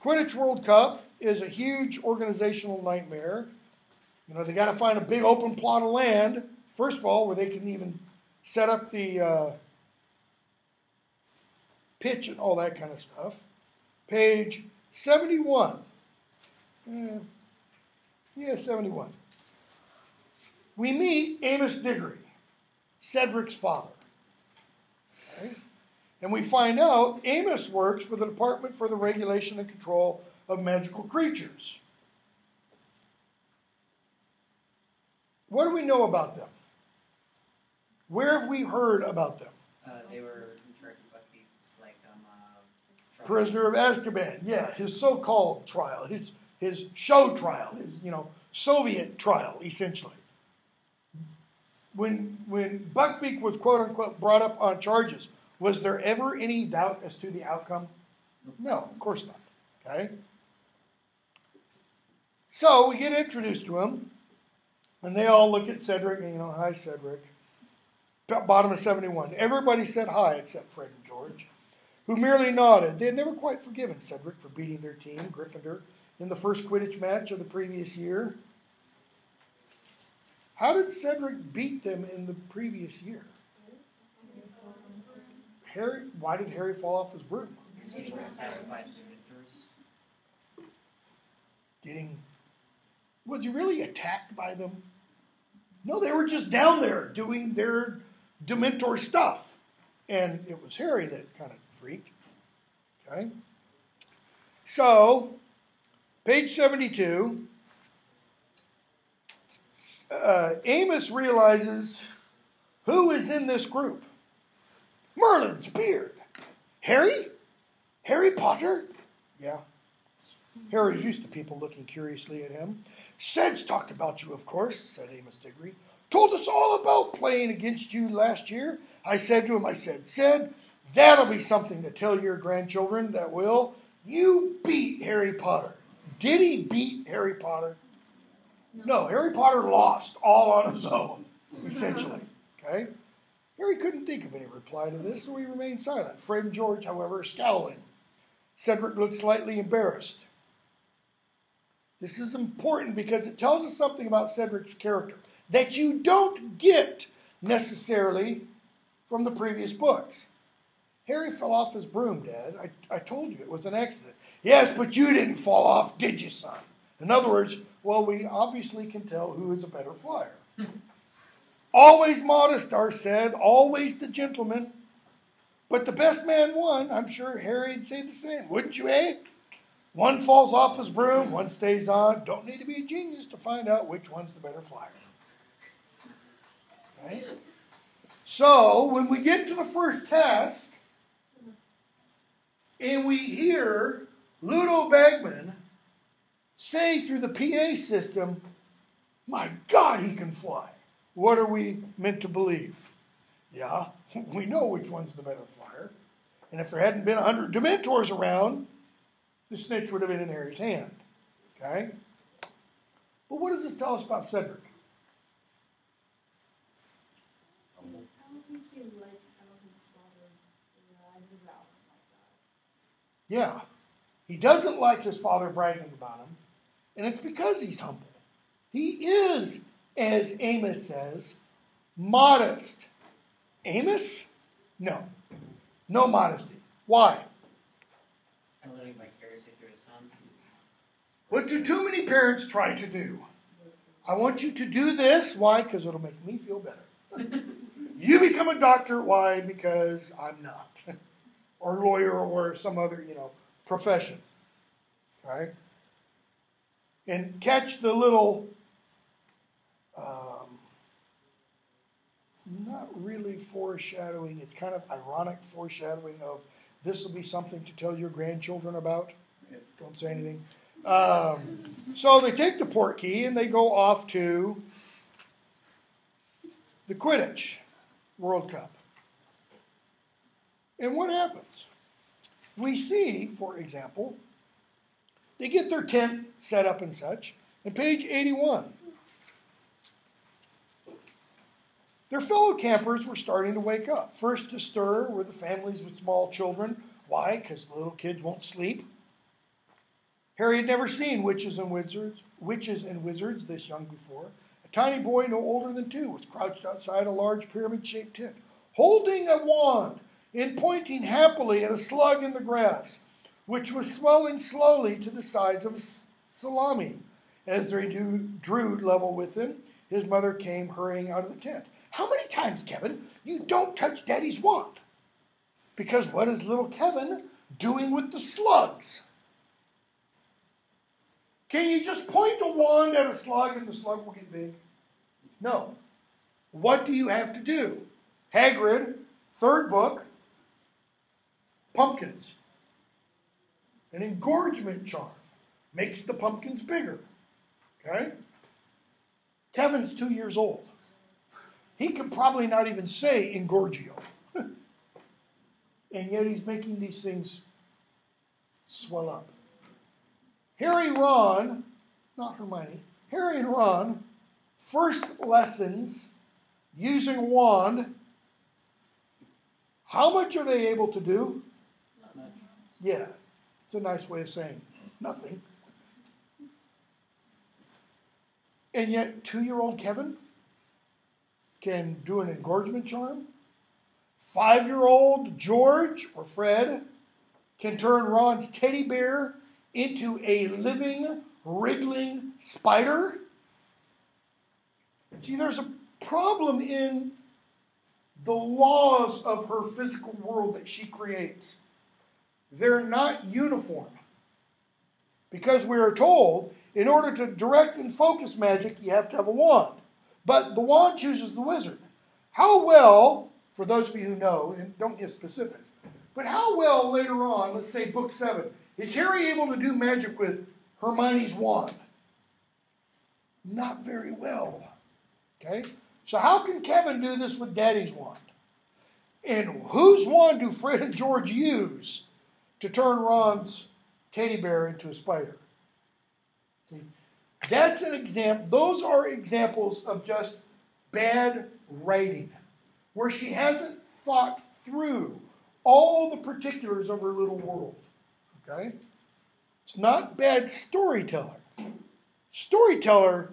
Quidditch World Cup is a huge organizational nightmare. You know, they got to find a big open plot of land, first of all, where they can even set up the uh, pitch and all that kind of stuff. Page 71. Eh, yeah, 71. We meet Amos Diggory, Cedric's father. Okay? And we find out Amos works for the Department for the Regulation and Control of Magical Creatures. What do we know about them? Where have we heard about them? Uh, they were in charge of Bucky's like um uh. Prisoner of Azkaban. Yeah, his so-called trial, his his show trial, his you know Soviet trial, essentially. When when Buckbeak was quote unquote brought up on charges, was there ever any doubt as to the outcome? No, of course not. Okay. So we get introduced to him, and they all look at Cedric, and you know, hi Cedric. Bottom of 71. Everybody said hi except Fred and George, who merely nodded. They had never quite forgiven Cedric for beating their team, Gryffindor, in the first Quidditch match of the previous year. How did Cedric beat them in the previous year? Harry, why did Harry fall off his broom? Getting was he really attacked by them? No, they were just down there doing their Dementor stuff. And it was Harry that kind of freaked. Okay? So, page 72, uh, Amos realizes who is in this group. Merlin's beard. Harry? Harry Potter? Yeah. Harry's used to people looking curiously at him. Ced's talked about you, of course, said Amos Diggory. Told us all about playing against you last year. I said to him, I said, Ced, that'll be something to tell your grandchildren that will. You beat Harry Potter. Did he beat Harry Potter? No, Harry Potter lost all on his own, essentially. Okay? Harry couldn't think of any reply to this, so he remained silent. Fred and George, however, scowling. Cedric looked slightly embarrassed. This is important because it tells us something about Cedric's character that you don't get necessarily from the previous books. Harry fell off his broom, Dad. I, I told you it was an accident. Yes, but you didn't fall off, did you, son? In other words, well, we obviously can tell who is a better flyer. always modest, are Ced, always the gentleman. But the best man won. I'm sure Harry'd say the same, wouldn't you, eh? One falls off his broom, one stays on. Don't need to be a genius to find out which one's the better flyer. Right? So when we get to the first task, and we hear Ludo Bagman say through the PA system, My God, he can fly. What are we meant to believe? Yeah, we know which one's the better flyer. And if there hadn't been a hundred Dementors around, the snitch would have been in Harry's hand. Okay? But what does this tell us about Cedric? I don't think he likes how his father brags about him like that. Yeah. He doesn't like his father bragging about him, and it's because he's humble. He is, as Amos says, modest. Amos? No. No modesty. Why? Living vicariously through his son. What do too many parents try to do? I want you to do this. Why? Because it'll make me feel better. you become a doctor. Why? Because I'm not. or lawyer or some other, you know, profession. Right? And catch the little, um, it's not really foreshadowing, it's kind of ironic foreshadowing of this will be something to tell your grandchildren about. Don't say anything. Um, so they take the Portkey and they go off to the Quidditch World Cup. And what happens? We see, for example, they get their tent set up and such. And page 81. Their fellow campers were starting to wake up. First to stir were the families with small children. Why? Because little kids won't sleep. Harry had never seen witches and wizards, witches and wizards this young before. A tiny boy no older than two was crouched outside a large pyramid-shaped tent, holding a wand and pointing happily at a slug in the grass, which was swelling slowly to the size of a salami. As they drew level with him, his mother came hurrying out of the tent. How many times, Kevin, you don't touch Daddy's wand? Because what is little Kevin doing with the slugs? Can you just point a wand at a slug and the slug will get big? No. What do you have to do? Hagrid, third book, pumpkins. An engorgement charm makes the pumpkins bigger. Okay? Kevin's two years old. He could probably not even say engorgio. and yet he's making these things swell up. Harry Ron, not Hermione, Harry and Ron, first lessons using wand. How much are they able to do? Yeah, it's a nice way of saying nothing. And yet, two year old Kevin can do an engorgement charm. Five year old George or Fred can turn Ron's teddy bear into a living, wriggling spider. See, there's a problem in the laws of her physical world that she creates. They're not uniform. Because we are told in order to direct and focus magic, you have to have a wand. But the wand chooses the wizard. How well, for those of you who know, and don't get specifics, but how well later on, let's say book seven, is Harry able to do magic with Hermione's wand? Not very well. Okay? So, how can Kevin do this with Daddy's wand? And whose wand do Fred and George use to turn Ron's teddy bear into a spider? That's an example. Those are examples of just bad writing, where she hasn't thought through all the particulars of her little world. Okay? It's not bad storyteller. Storyteller,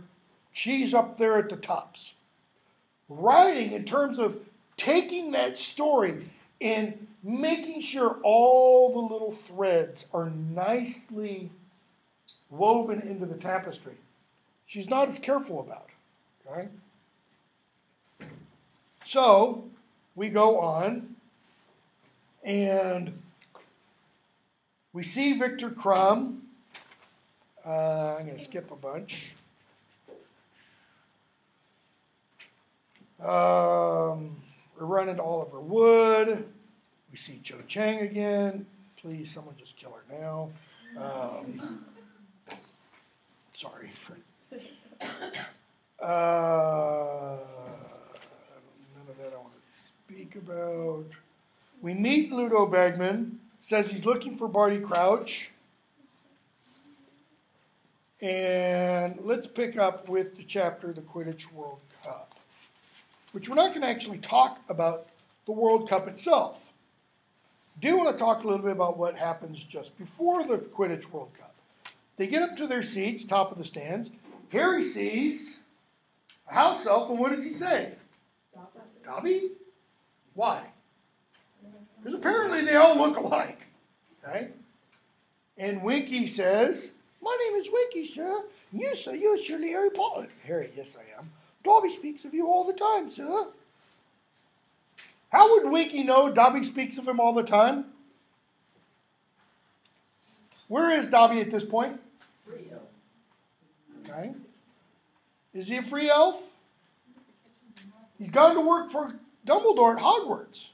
she's up there at the tops. Writing, in terms of taking that story and making sure all the little threads are nicely woven into the tapestry, she's not as careful about. Okay? So, we go on, and we see Victor Krum. Uh, I'm going to skip a bunch. Um, we run into Oliver Wood. We see Cho Chang again. Please, someone just kill her now. Um, sorry for. Uh, none of that I want to speak about. We meet Ludo Bagman. Says he's looking for Barty Crouch. And let's pick up with the chapter, the Quidditch World Cup, which we're not going to actually talk about the World Cup itself. Do want to talk a little bit about what happens just before the Quidditch World Cup. They get up to their seats, top of the stands. Harry sees a house elf, and what does he say? Dobby? Why? Because apparently they all look alike. Okay? And Winky says, My name is Winky, sir. You, sir, you're surely Harry Potter. Harry, yes, I am. Dobby speaks of you all the time, sir. How would Winky know Dobby speaks of him all the time? Where is Dobby at this point? Free elf. Okay. Is he a free elf? He's gone to work for Dumbledore at Hogwarts.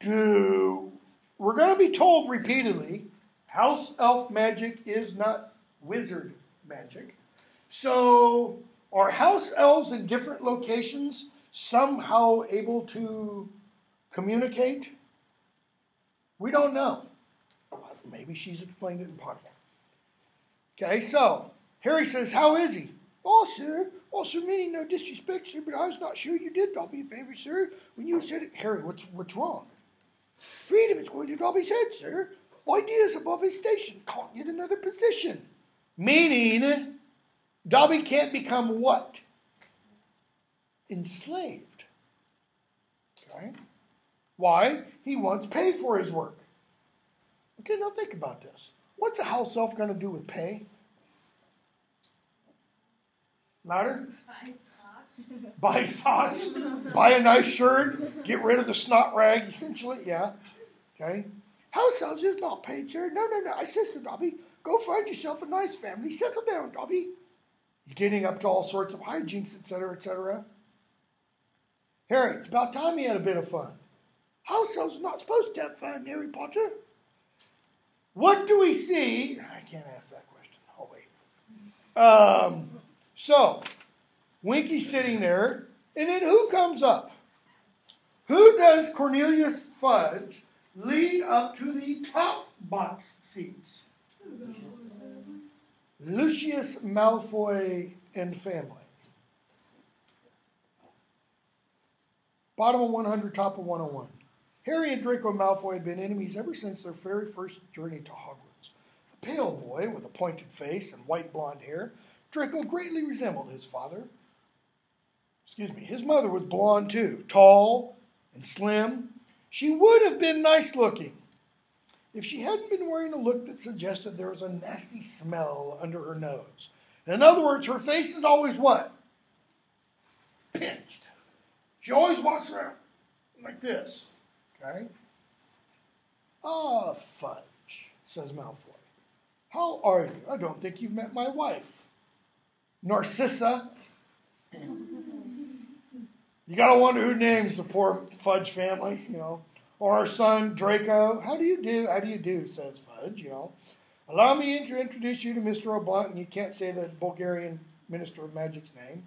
Do we're going to be told repeatedly house elf magic is not wizard magic. So, are house elves in different locations somehow able to communicate? We don't know. Maybe she's explained it in part. Okay, so Harry says, How is he? Oh, sir, Well, sir, meaning no disrespect, sir, but I was not sure you did Dobby a favor, sir, when you said it. Harry, what's what's wrong? Freedom is going to Dobby's head, sir. Ideas above his station can't get another position. Meaning, Dobby can't become what? Enslaved. Okay? Why? He wants pay for his work. Okay, now think about this. What's a house elf going to do with pay? Louder? Buy socks, buy socks. Buy a nice shirt, get rid of the snot rag, essentially, yeah. Okay? House elves is not paid, sir. No, no, no. I sister Dobby, go find yourself a nice family. Settle down, Dobby. You're getting up to all sorts of hijinks, etc., etc. Harry, it's about time you had a bit of fun. House elves not supposed to have fun, Harry Potter. What do we see? I can't ask that question. Oh, wait. Um, so, Winky's sitting there, and then who comes up? Who does Cornelius Fudge lead up to the top box seats? Lucius Malfoy and family. Bottom of 100, top of 101. Harry and Draco Malfoy had been enemies ever since their very first journey to Hogwarts. A pale boy with a pointed face and white blonde hair, Draco greatly resembled his father. Excuse me, his mother was blonde too, tall and slim. She would have been nice looking if she hadn't been wearing a look that suggested there was a nasty smell under her nose. In other words, her face is always what? Pinched. She always walks around like this. Okay? Ah, fudge, says Malfoy. How are you? I don't think you've met my wife. Narcissa. You gotta wonder who names the poor Fudge family, you know. Or our son Draco. How do you do? How do you do? says Fudge, you know. Allow me to introduce you to Mr. Oblansk, and you can't say the Bulgarian Minister of Magic's name.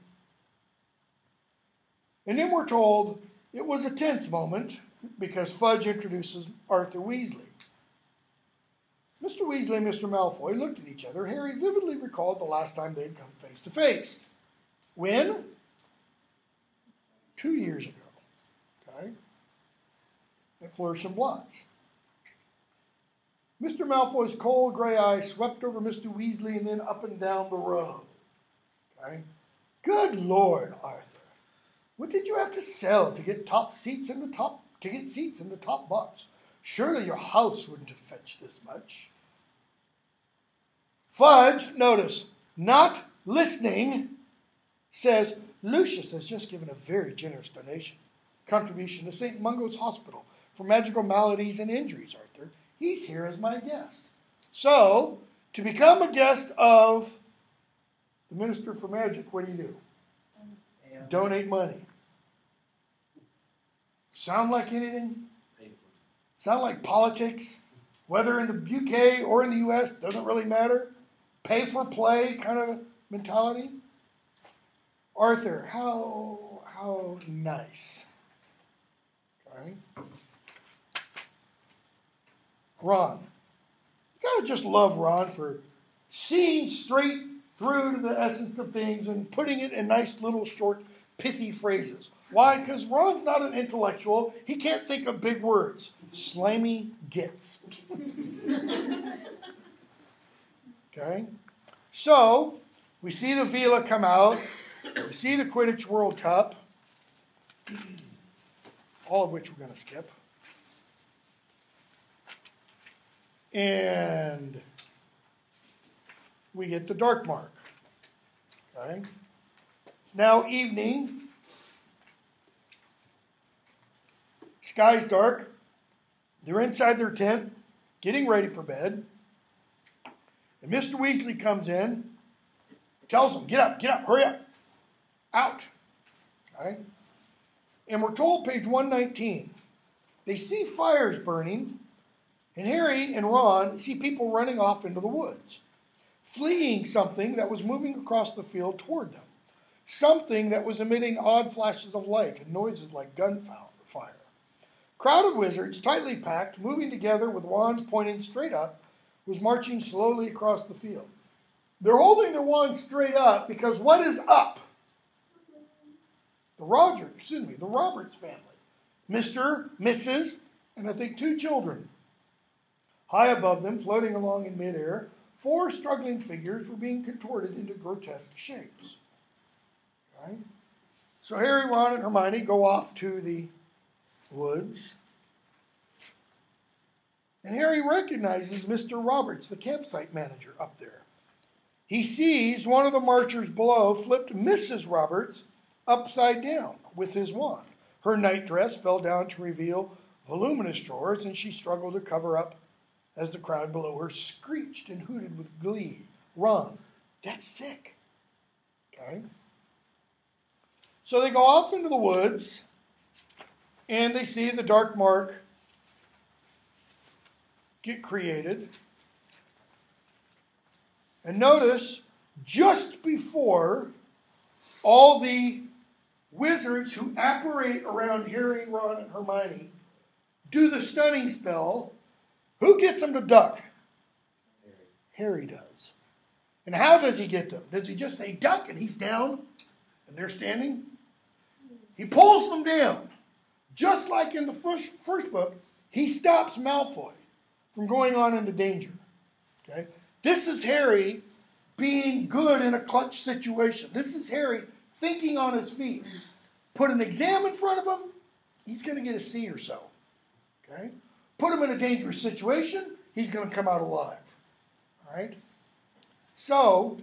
And then we're told it was a tense moment because Fudge introduces Arthur Weasley. Mr. Weasley and Mr. Malfoy looked at each other. Harry vividly recalled the last time they'd come face to face. When? Two years ago. Okay? At Flourish and Blotts. Mr. Malfoy's cold gray eyes swept over Mr. Weasley and then up and down the row. Okay? Good Lord, Arthur. What did you have to sell to get top seats in the top to get seats in the top box? Surely your house wouldn't have fetched this much. Fudge, notice, not listening, says Lucius has just given a very generous donation, contribution to St. Mungo's Hospital for magical maladies and injuries, Arthur. He's here as my guest. So, to become a guest of the Minister for Magic, what do you do? Donate money. Sound like anything? Sound like politics? Whether in the UK or in the US, doesn't really matter. Pay for play kind of mentality. Arthur, how how nice. Okay. Ron. You gotta just love Ron for seeing straight through to the essence of things and putting it in nice little short pithy phrases. Why? Because Ron's not an intellectual. He can't think of big words. Slimy gets. okay? So, we see the Veela come out. We see the Quidditch World Cup. All of which we're going to skip. And we get the dark mark. Okay? It's now evening. Sky's dark. They're inside their tent, getting ready for bed. And Mr. Weasley comes in, tells them, Get up, get up, hurry up. Out. Okay? And we're told, page 119, they see fires burning, and Harry and Ron see people running off into the woods, fleeing something that was moving across the field toward them, something that was emitting odd flashes of light and noises like gunfire. Crowd of wizards, tightly packed, moving together with wands pointing straight up, was marching slowly across the field. They're holding their wands straight up because what is up? the Roger, excuse me, the Roberts family. Mr., Mrs., and I think two children. High above them, floating along in midair, four struggling figures were being contorted into grotesque shapes. Okay? So Harry, Ron, and Hermione go off to the woods. And Harry recognizes Mr. Roberts, the campsite manager, up there. He sees one of the marchers below flipped Mrs. Roberts upside down with his wand. Her nightdress fell down to reveal voluminous drawers, and she struggled to cover up as the crowd below her screeched and hooted with glee. Run. That's sick. Okay? So they go off into the woods and they see the dark mark get created. And notice, just before all the wizards who apparate around Harry, Ron, and Hermione do the stunning spell, who gets them to duck? Harry does. And how does he get them? Does he just say duck and he's down and they're standing? He pulls them down. Just like in the first, first book, he stops Malfoy from going on into danger. Okay? This is Harry being good in a clutch situation. This is Harry thinking on his feet. Put an exam in front of him, he's going to get a C or so. Okay? Put him in a dangerous situation, he's going to come out alive. All right? So,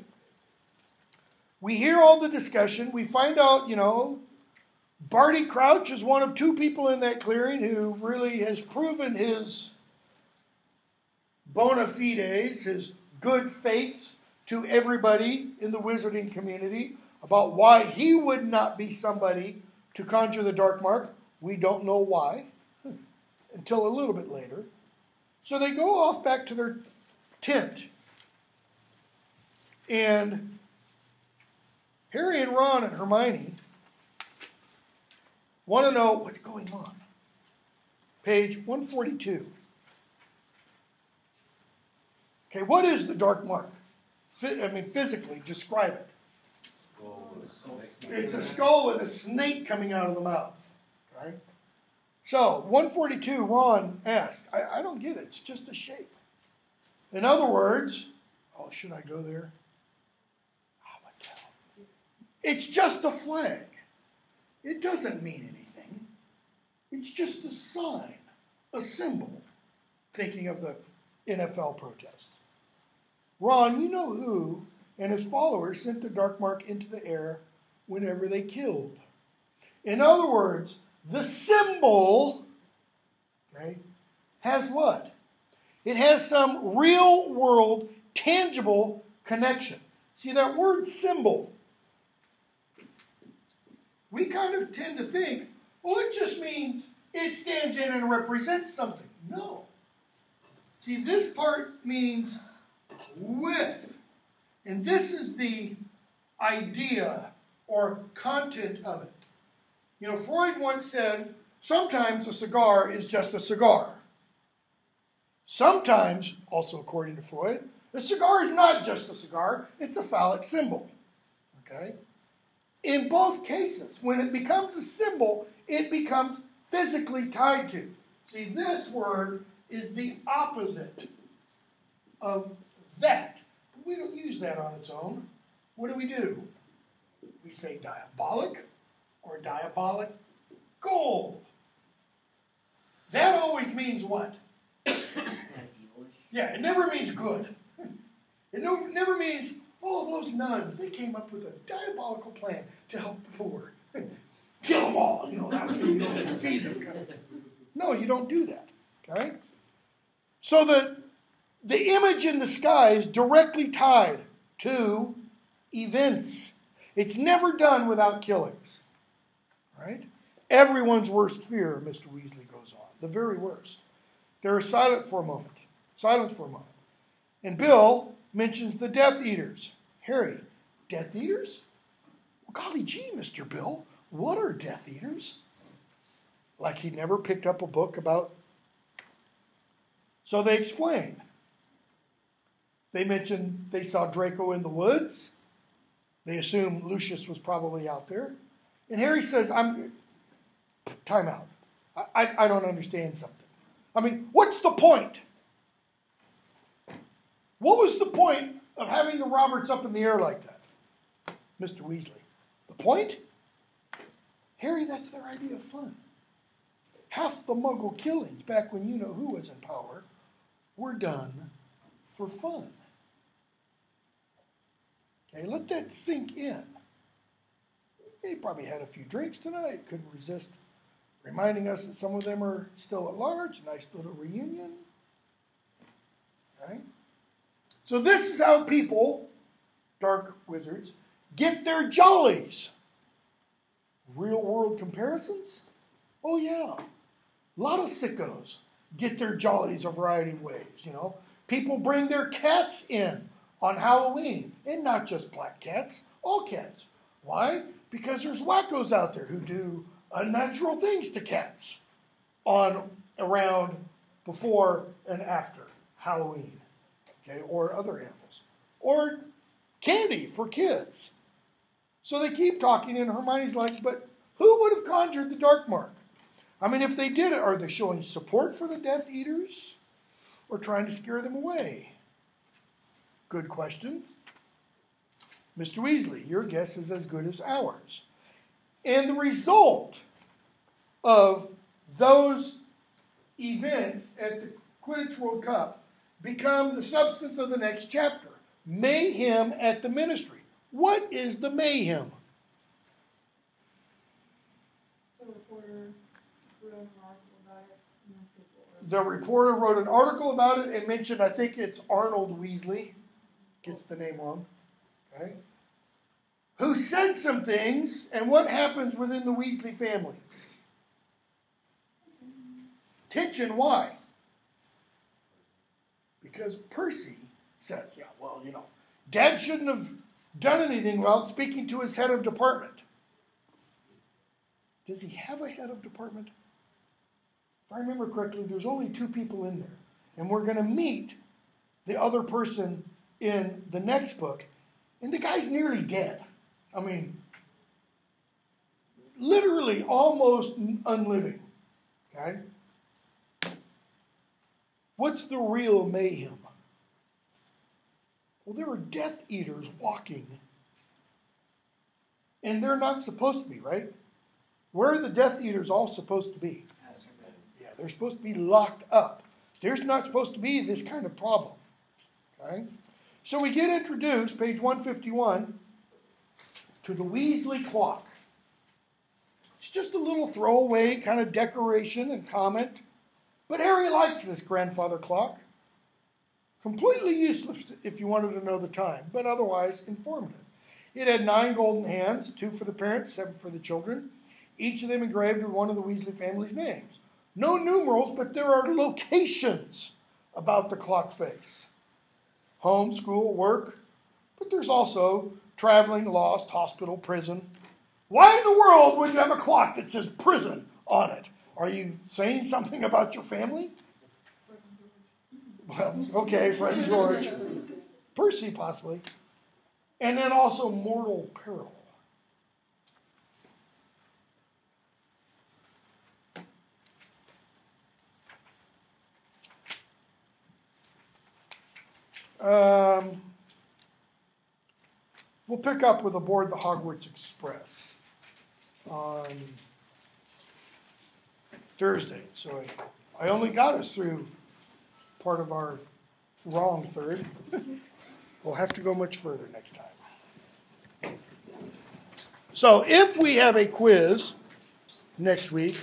we hear all the discussion. We find out, you know, Barty Crouch is one of two people in that clearing who really has proven his bona fides, his good faith to everybody in the wizarding community about why he would not be somebody to conjure the dark mark. We don't know why until a little bit later. So they go off back to their tent. And Harry and Ron and Hermione want to know what's going on. Page 142. Okay, what is the dark mark? I mean, physically, describe it. It's a skull with a snake coming out of the mouth. Okay? So, 142, Ron asked, I, I don't get it. It's just a shape. In other words, oh, should I go there? Ah, it's just a flag. It doesn't mean anything. It's just a sign, a symbol, thinking of the NFL protest. Ron, you know who and his followers sent the dark mark into the air whenever they killed. In other words, the symbol has what? It has some real world, tangible connection. See that word symbol? We kind of tend to think, well, it just means it stands in and represents something. No. See, this part means with. And this is the idea or content of it. You know, Freud once said sometimes a cigar is just a cigar. Sometimes, also according to Freud, a cigar is not just a cigar, it's a phallic symbol. Okay? In both cases, when it becomes a symbol, it becomes physically tied to. See, this word is the opposite of that. We don't use that on its own. What do we do? We say diabolic or diabolic gold. That always means what? yeah, it never means good. It never means, oh, those nuns, they came up with a diabolical plan to help the poor. Kill them all. You know, that was you to feed them. No, you don't do that. Okay? So the the image in the sky is directly tied to events. It's never done without killings. Right? Everyone's worst fear, Mr. Weasley goes on. The very worst. They're silent for a moment. Silent for a moment. And Bill mentions the Death Eaters. Harry, Death Eaters? Well, golly gee, Mr. Bill, what are Death Eaters? Like he'd never picked up a book about. So they explain. They mentioned they saw Draco in the woods. They assume Lucius was probably out there. And Harry says, I'm, time out. I, I, I don't understand something. I mean, what's the point? What was the point of having the Roberts up in the air like that, Mr. Weasley? The point? Harry, that's their idea of fun. Half the muggle killings back when you know who was in power were done for fun. Okay, let that sink in. He probably had a few drinks tonight, couldn't resist reminding us that some of them are still at large. Nice little reunion. Okay? So, this is how people, dark wizards, get their jollies. Real world comparisons? Oh, yeah. A lot of sickos get their jollies a variety of ways, you know. People bring their cats in on Halloween, and not just black cats, all cats. Why? Because there's wackos out there who do unnatural things to cats on around before and after Halloween, okay, or other animals, or candy for kids. So they keep talking, and Hermione's like, but who would have conjured the dark mark? I mean, if they did it, are they showing support for the Death Eaters or trying to scare them away? Good question. Mr. Weasley, your guess is as good as ours. And the result of those events at the Quidditch World Cup become the substance of the next chapter mayhem at the ministry. What is the mayhem? The reporter wrote an article about it. and then people were- The reporter wrote an article about it and mentioned, I think it's Arnold Weasley, gets the name wrong, okay? Who said some things, and what happens within the Weasley family? Tension, why? Because Percy says, yeah, well, you know, Dad shouldn't have done anything without speaking to his head of department. Does he have a head of department? If I remember correctly, there's only two people in there. And we're going to meet the other person in the next book. And the guy's nearly dead. I mean, literally almost unliving. Okay? What's the real mayhem? Well, there are Death Eaters walking. And they're not supposed to be, right? Where are the Death Eaters all supposed to be? Yeah, they're supposed to be locked up. There's not supposed to be this kind of problem. Okay? So we get introduced, page 151, to the Weasley clock. It's just a little throwaway kind of decoration and comment. But Harry liked this grandfather clock. Completely useless if you wanted to know the time, but otherwise informative. It had nine golden hands, two for the parents, seven for the children, each of them engraved with one of the Weasley family's names. No numerals, but there are locations about the clock face home, school, work, but there's also traveling, lost, hospital, prison. Why in the world would you have a clock that says prison on it? Are you saying something about your family? Well, okay, friend George. Percy, possibly. And then also mortal peril. Um, we'll pick up with aboard the Hogwarts Express on Thursday. So I, I only got us through part of our wrong third. we'll have to go much further next time. So if we have a quiz next week,